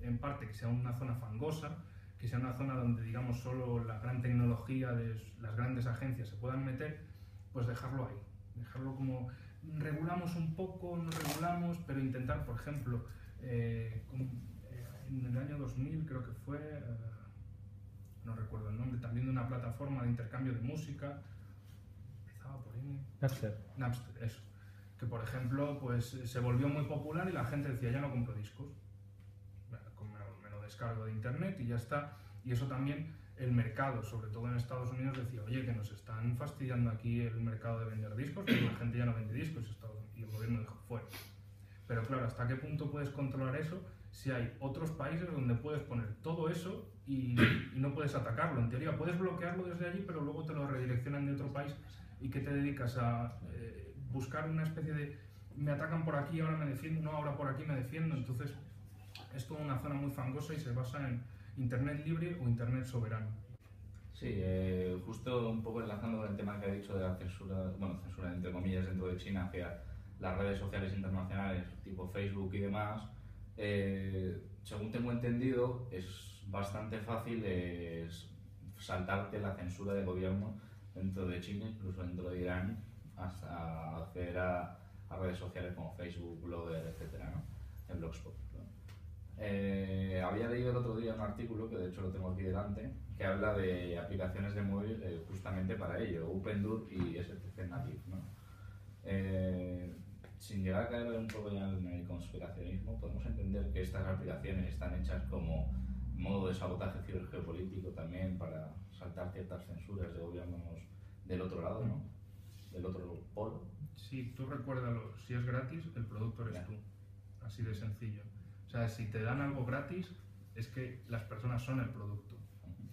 S3: en parte que sea una zona fangosa, que sea una zona donde, digamos, solo la gran tecnología de las grandes agencias se puedan meter, pues dejarlo ahí. Dejarlo como regulamos un poco, no regulamos, pero intentar, por ejemplo, eh, eh, en el año 2000 creo que fue, eh, no recuerdo el nombre, también de una plataforma de intercambio de música, empezaba por ahí.
S1: Napster.
S3: Napster, eso. Que por ejemplo, pues se volvió muy popular y la gente decía, ya no compro discos descargo de internet y ya está. Y eso también el mercado, sobre todo en Estados Unidos, decía, oye, que nos están fastidiando aquí el mercado de vender discos, porque la gente ya no vende discos y el gobierno dijo, fuera. Pero claro, ¿hasta qué punto puedes controlar eso si hay otros países donde puedes poner todo eso y, no puedes atacarlo? En teoría puedes bloquearlo desde allí, pero luego te lo redireccionan de otro país y que te dedicas a eh, buscar una especie de me atacan por aquí, ahora me defiendo, no, ahora por aquí me defiendo. Entonces, es toda una zona muy fangosa y se basa en Internet libre o Internet soberano.
S4: Sí, eh, justo un poco enlazando con el tema que ha dicho de la censura, bueno, censura entre comillas dentro de China hacia las redes sociales internacionales tipo Facebook y demás, eh, según tengo entendido, es bastante fácil saltarte la censura de gobierno dentro de China, incluso dentro de Irán, hasta acceder a, redes sociales como Facebook, Blogger, etcétera, ¿no? En Blogspot. Eh, había leído el otro día un artículo, que de hecho lo tengo aquí delante, que habla de aplicaciones de móvil eh, justamente para ello, OpenDoor y STC Native. ¿no? Eh, sin llegar a caer un poco ya en el conspiracionismo, podemos entender que estas aplicaciones están hechas como modo de sabotaje cibergeopolítico también para saltar ciertas censuras de gobiernos del otro lado, ¿no? Del otro polo.
S3: Sí, tú recuérdalo, si es gratis, el producto eres tú. Así de sencillo. O sea, si te dan algo gratis, es que las personas son el producto.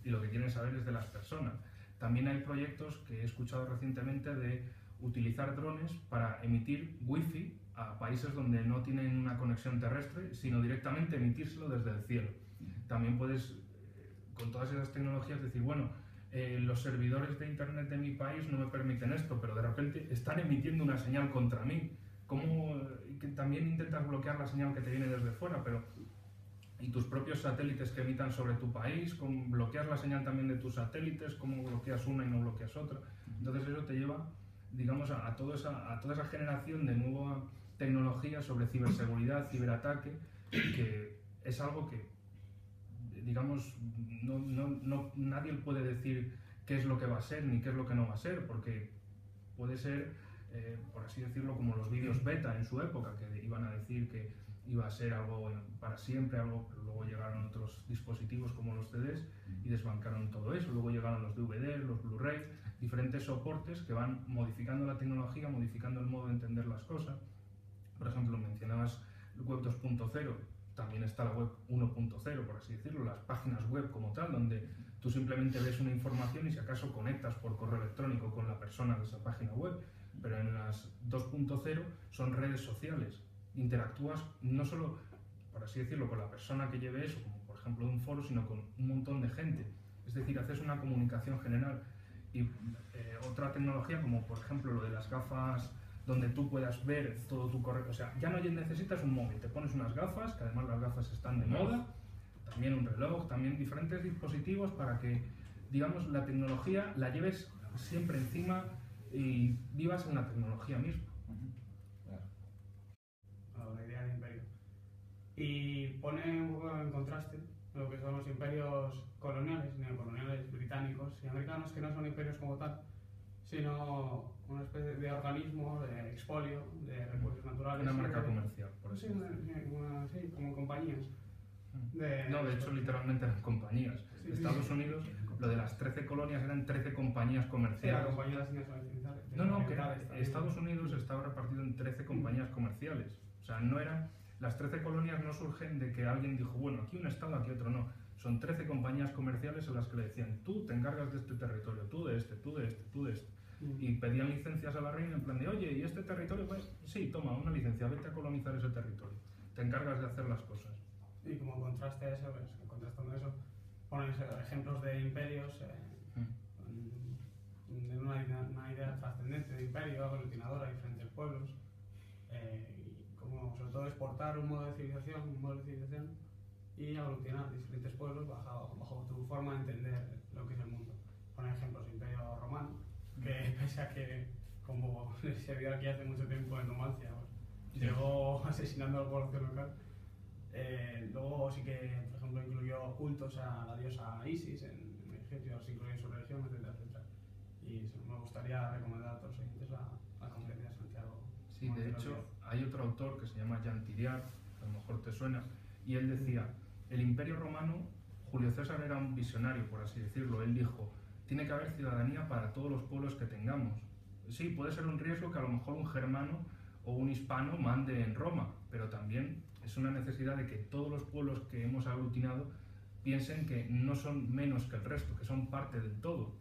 S3: Y lo que quieren saber es de las personas. También hay proyectos que he escuchado recientemente de utilizar drones para emitir wifi a países donde no tienen una conexión terrestre, sino directamente emitírselo desde el cielo. También puedes, eh, con todas esas tecnologías, decir, bueno, eh, los servidores de Internet de mi país no me permiten esto, pero de repente están emitiendo una señal contra mí. ¿Cómo, que también intentas bloquear la señal que te viene desde fuera, pero y tus propios satélites que emitan sobre tu país, con, bloqueas la señal también de tus satélites, cómo bloqueas una y no bloqueas otra. Entonces eso te lleva, digamos, a, a, toda, esa, a toda esa generación de nueva tecnología sobre ciberseguridad, ciberataque, que es algo que, digamos, no, no, no, nadie puede decir qué es lo que va a ser ni qué es lo que no va a ser, porque puede ser eh, por así decirlo, como los vídeos beta en su época, que iban a decir que iba a ser algo para siempre, algo, luego llegaron otros dispositivos como los CDs y desbancaron todo eso. Luego llegaron los DVD, los Blu-ray, diferentes soportes que van modificando la tecnología, modificando el modo de entender las cosas. Por ejemplo, mencionabas web 2.0, también está la web 1.0, por así decirlo, las páginas web como tal, donde tú simplemente ves una información y si acaso conectas por correo electrónico con la persona de esa página web pero en las 2.0 son redes sociales. Interactúas no solo, por así decirlo, con la persona que lleve eso, como por ejemplo un foro, sino con un montón de gente. Es decir, haces una comunicación general. Y eh, otra tecnología, como por ejemplo lo de las gafas donde tú puedas ver todo tu correo. O sea, ya no necesitas un móvil, te pones unas gafas, que además las gafas están de moda, también un reloj, también diferentes dispositivos para que, digamos, la tecnología la lleves siempre encima y vivas en la tecnología misma.
S6: a la idea de imperio. Y pone un poco en contraste lo que son los imperios coloniales, neocoloniales británicos y americanos, que no son imperios como tal, sino una especie de organismo de expolio de recursos naturales.
S3: Una marca
S6: de-
S3: comercial, por
S6: Sí,
S3: eso.
S6: una- sí, como compañías. De,
S3: No, de hecho, literalmente eran compañías.
S6: Sí, sí,
S3: Estados
S6: sí.
S3: Unidos, lo de las 13 colonias eran 13 compañías
S6: Sí,
S3: comerciales.
S6: compañía de asignaciones occidentales.
S3: No, no, que. Estados Unidos estaba repartido en 13 compañías comerciales. O sea, no eran. Las 13 colonias no surgen de que alguien dijo, bueno, aquí un estado, aquí otro no. Son 13 compañías comerciales en las que le decían, tú te encargas de este territorio, tú de este, tú de este, tú de este. Y pedían licencias a la reina en plan de, oye, ¿y este territorio? Pues sí, toma una licencia, vete a colonizar ese territorio. Te encargas de hacer las cosas.
S6: Y como contraste a eso, pues, contrastando eso, pones eh, ejemplos de imperios eh, mm, de una, idea- una idea trascendente de imperio, aglutinadora diferentes pueblos, eh, y como sobre todo exportar un modo de civilización, un modo de civilización y aglutinar diferentes pueblos bajo, bajo tu forma de entender lo que es el mundo. Poner ejemplos, imperio romano, que [laughs] pese a que, como [laughs] se vio aquí hace mucho tiempo en Numancia, pues, llegó [laughs] asesinando a la población local, eh, luego sí que, por ejemplo, incluyó cultos a la diosa Isis en, en Egipto, se incluyó en su religión, etcétera, etcétera. Y eso, me gustaría recomendar a todos los oyentes la, la conferencia de Santiago.
S3: Sí, de hecho, hay otro autor que se llama Jean Tiriard, que a lo mejor te suena, y él decía, el imperio romano, Julio César era un visionario, por así decirlo, él dijo, tiene que haber ciudadanía para todos los pueblos que tengamos. Sí, puede ser un riesgo que a lo mejor un germano o un hispano mande en Roma, pero también es una necesidad de que todos los pueblos que hemos aglutinado piensen que no son menos que el resto, que son parte del todo,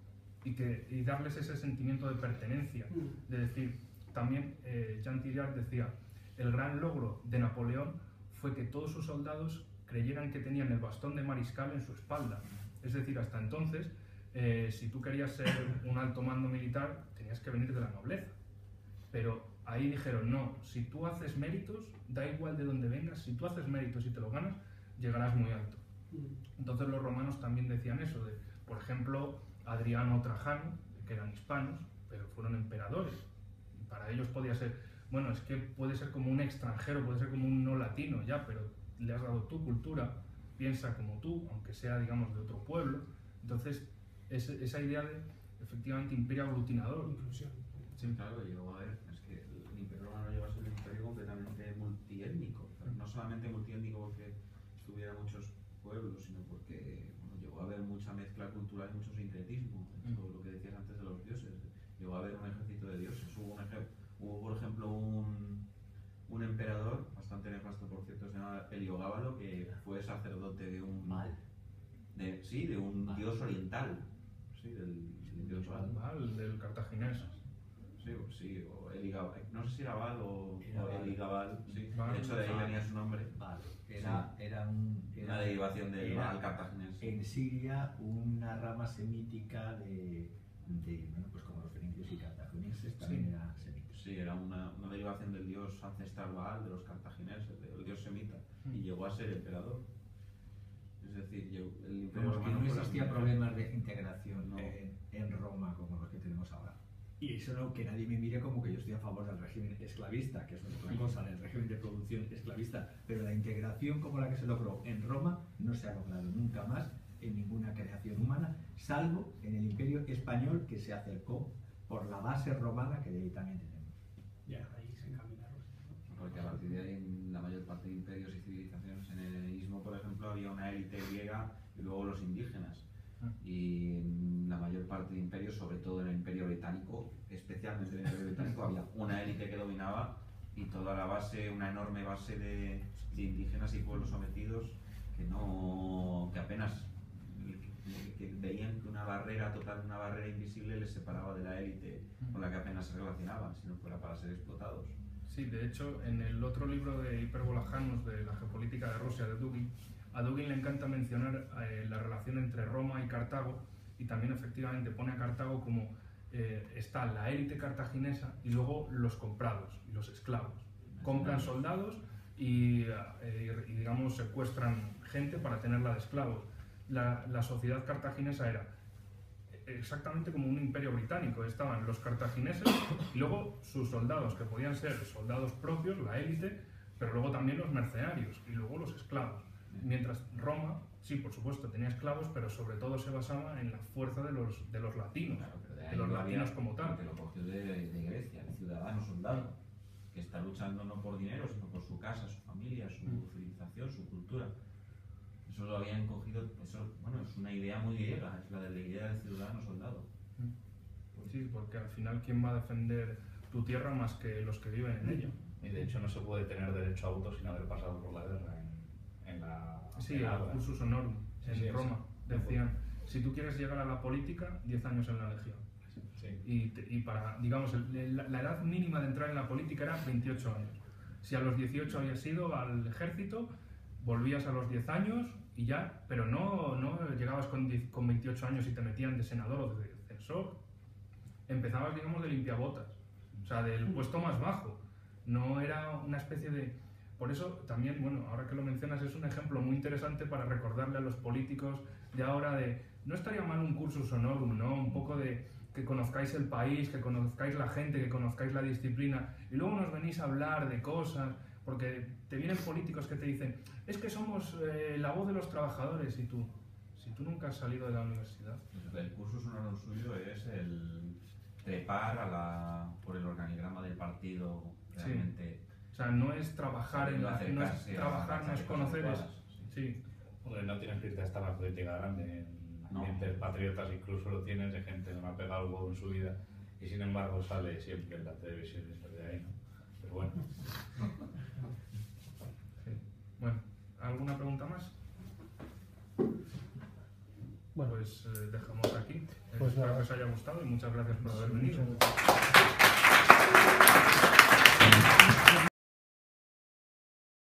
S3: y, que, y darles ese sentimiento de pertenencia,
S6: Mm.
S3: de decir, también eh, Jean Tirard decía, el gran logro de Napoleón fue que todos sus soldados creyeran que tenían el bastón de mariscal en su espalda. Es decir, hasta entonces, eh, si tú querías ser un alto mando militar, tenías que venir de la nobleza. Pero ahí dijeron, no, si tú haces méritos, da igual de dónde vengas, si tú haces méritos y te lo ganas, llegarás muy alto.
S6: Mm.
S3: Entonces los romanos también decían eso, de, por ejemplo, Adriano Trajano, que eran hispanos, pero fueron emperadores. Y para ellos podía ser, bueno, es que puede ser como un extranjero, puede ser como un no latino, ya, pero le has dado tu cultura, piensa como tú, aunque sea, digamos, de otro pueblo. Entonces, ese- esa idea de, efectivamente, imperio aglutinador.
S6: Inclusión.
S3: Sí.
S7: Claro, llegó a ver, es que el Imperio Romano llegó a ser un imperio completamente multiétnico. pero No solamente multiétnico porque estuviera muchos pueblos, sino porque bueno, llegó a haber mucha mezcla cultural y mucho sincretismo. Esto, Lo que decías antes de los dioses. Llegó a haber un ejército de dioses. Hubo, un eje- hubo por ejemplo, un, un emperador, bastante nefasto por cierto, se llama Heliogábalo, que fue sacerdote de un.
S5: Mal.
S7: De, sí, de un
S5: Mal.
S7: dios oriental. Sí, del, del dios Baal.
S3: Mal, del cartaginés.
S7: Sí, o- sí, o Eligabal, no sé si era Val o,
S5: Era
S7: o
S5: Val.
S7: Eligabal, sí.
S3: Val.
S7: De hecho, de ahí
S5: Val.
S7: venía su nombre.
S5: Era, era un.
S7: Una
S5: Era,
S7: derivación del
S5: era
S7: Baal cartaginés.
S5: en Siria una rama semítica de, de bueno, pues como los fenicios y cartagineses también
S3: Sí.
S5: era semita.
S7: Sí, era una, una derivación del dios ancestral Baal, de los cartagineses, del dios semita, y
S3: Mm.
S7: llegó a ser emperador. Es decir, llegó- el imperio romano
S5: no existía problemas de integración
S7: No.
S5: en, en Roma como los que tenemos ahora. Y eso no, que nadie me mire como que yo estoy a favor del régimen esclavista, que es otra cosa, del régimen de producción esclavista. Pero la integración como la que se logró en Roma no se ha logrado nunca más en ninguna creación humana, salvo en el imperio español que se acercó por la base romana que de ahí también tenemos.
S6: Ya, ahí se encamina Rusia.
S7: Porque a partir de ahí, la mayor parte de imperios y civilizaciones, en el helenismo, por ejemplo, había una élite griega y luego los indígenas.
S3: Ah.
S7: Y en la mayor parte de imperios, sobre todo en el imperio británico, especialmente en el imperio británico, había una élite que dominaba y toda la base, una enorme base de, de indígenas y pueblos sometidos que no que apenas que veían que una barrera total, una barrera invisible les separaba de la élite con la que apenas se relacionaban, si no fuera para ser explotados.
S3: Sí, de hecho, en el otro libro de Hipérbola Janus de la geopolítica de Rusia de Dugin, a Dugin le encanta mencionar eh, la relación entre Roma y Cartago y también efectivamente pone a Cartago como eh, está la élite cartaginesa y luego los comprados y los esclavos. Compran soldados y, eh, y, digamos secuestran gente para tenerla de esclavos. La, la sociedad cartaginesa era exactamente como un imperio británico. Estaban los cartagineses y luego sus soldados, que podían ser soldados propios, la élite, pero luego también los mercenarios y luego los esclavos. Mientras Roma, sí, por supuesto, tenía esclavos, pero sobre todo se basaba en la fuerza de los, de los latinos,
S7: Claro, pero
S3: de los latinos
S7: había-
S3: como tal.
S7: Que lo cogió de, de Grecia, el ciudadano soldado, que está luchando no por dinero, sino por su casa, su familia, su
S3: Mm.
S7: civilización, su cultura. Eso lo habían cogido, eso, bueno, es una idea muy griega, es la de la idea del ciudadano soldado.
S3: Sí, porque al final, ¿quién va a defender tu tierra más que los que viven en ella?
S4: Y de hecho no se puede tener derecho a auto sin haber pasado por la guerra en, la...
S3: Sí,
S4: en Ágora.
S3: cursus honorum
S4: Sí,
S3: en
S4: sí,
S3: Roma. Decían, si tú quieres llegar a la política, 10 años en la legión. Y, y para, digamos, el- la, la edad mínima de entrar en la política era 28 años. Si a los 18 habías ido al ejército, volvías a los 10 años y ya, pero no, no llegabas con, 10 con 28 años y te metían de senador o de censor. Empezabas, digamos, de limpiabotas, o sea, del puesto más bajo. No era una especie de... Por eso también, bueno, ahora que lo mencionas, es un ejemplo muy interesante para recordarle a los políticos de ahora de, no estaría mal un cursus honorum, ¿no? Un poco de que conozcáis el país, que conozcáis la gente, que conozcáis la disciplina, y luego nos venís a hablar de cosas, porque te vienen políticos que te dicen, es que somos eh, la voz de los trabajadores, y tú, si tú nunca has salido de la universidad,
S7: El curso sonoro suyo es el trepar a la, por el organigrama del partido
S3: Sí. O sea, no es trabajar en la, no es trabajar, no es conocer, es,
S7: sí.
S4: Hombre, no tienes que irte hasta la política grande. En
S7: No.
S4: patriotas incluso lo tienes de gente que no ha pegado el huevo en su vida y sin embargo sale siempre en la televisión de ahí, ¿no? Pero bueno.
S3: Bueno, ¿alguna pregunta más?
S1: Bueno.
S3: pues eh, dejamos aquí.
S1: Pues
S3: Espero
S1: nada.
S3: que os haya gustado y muchas gracias por haber venido.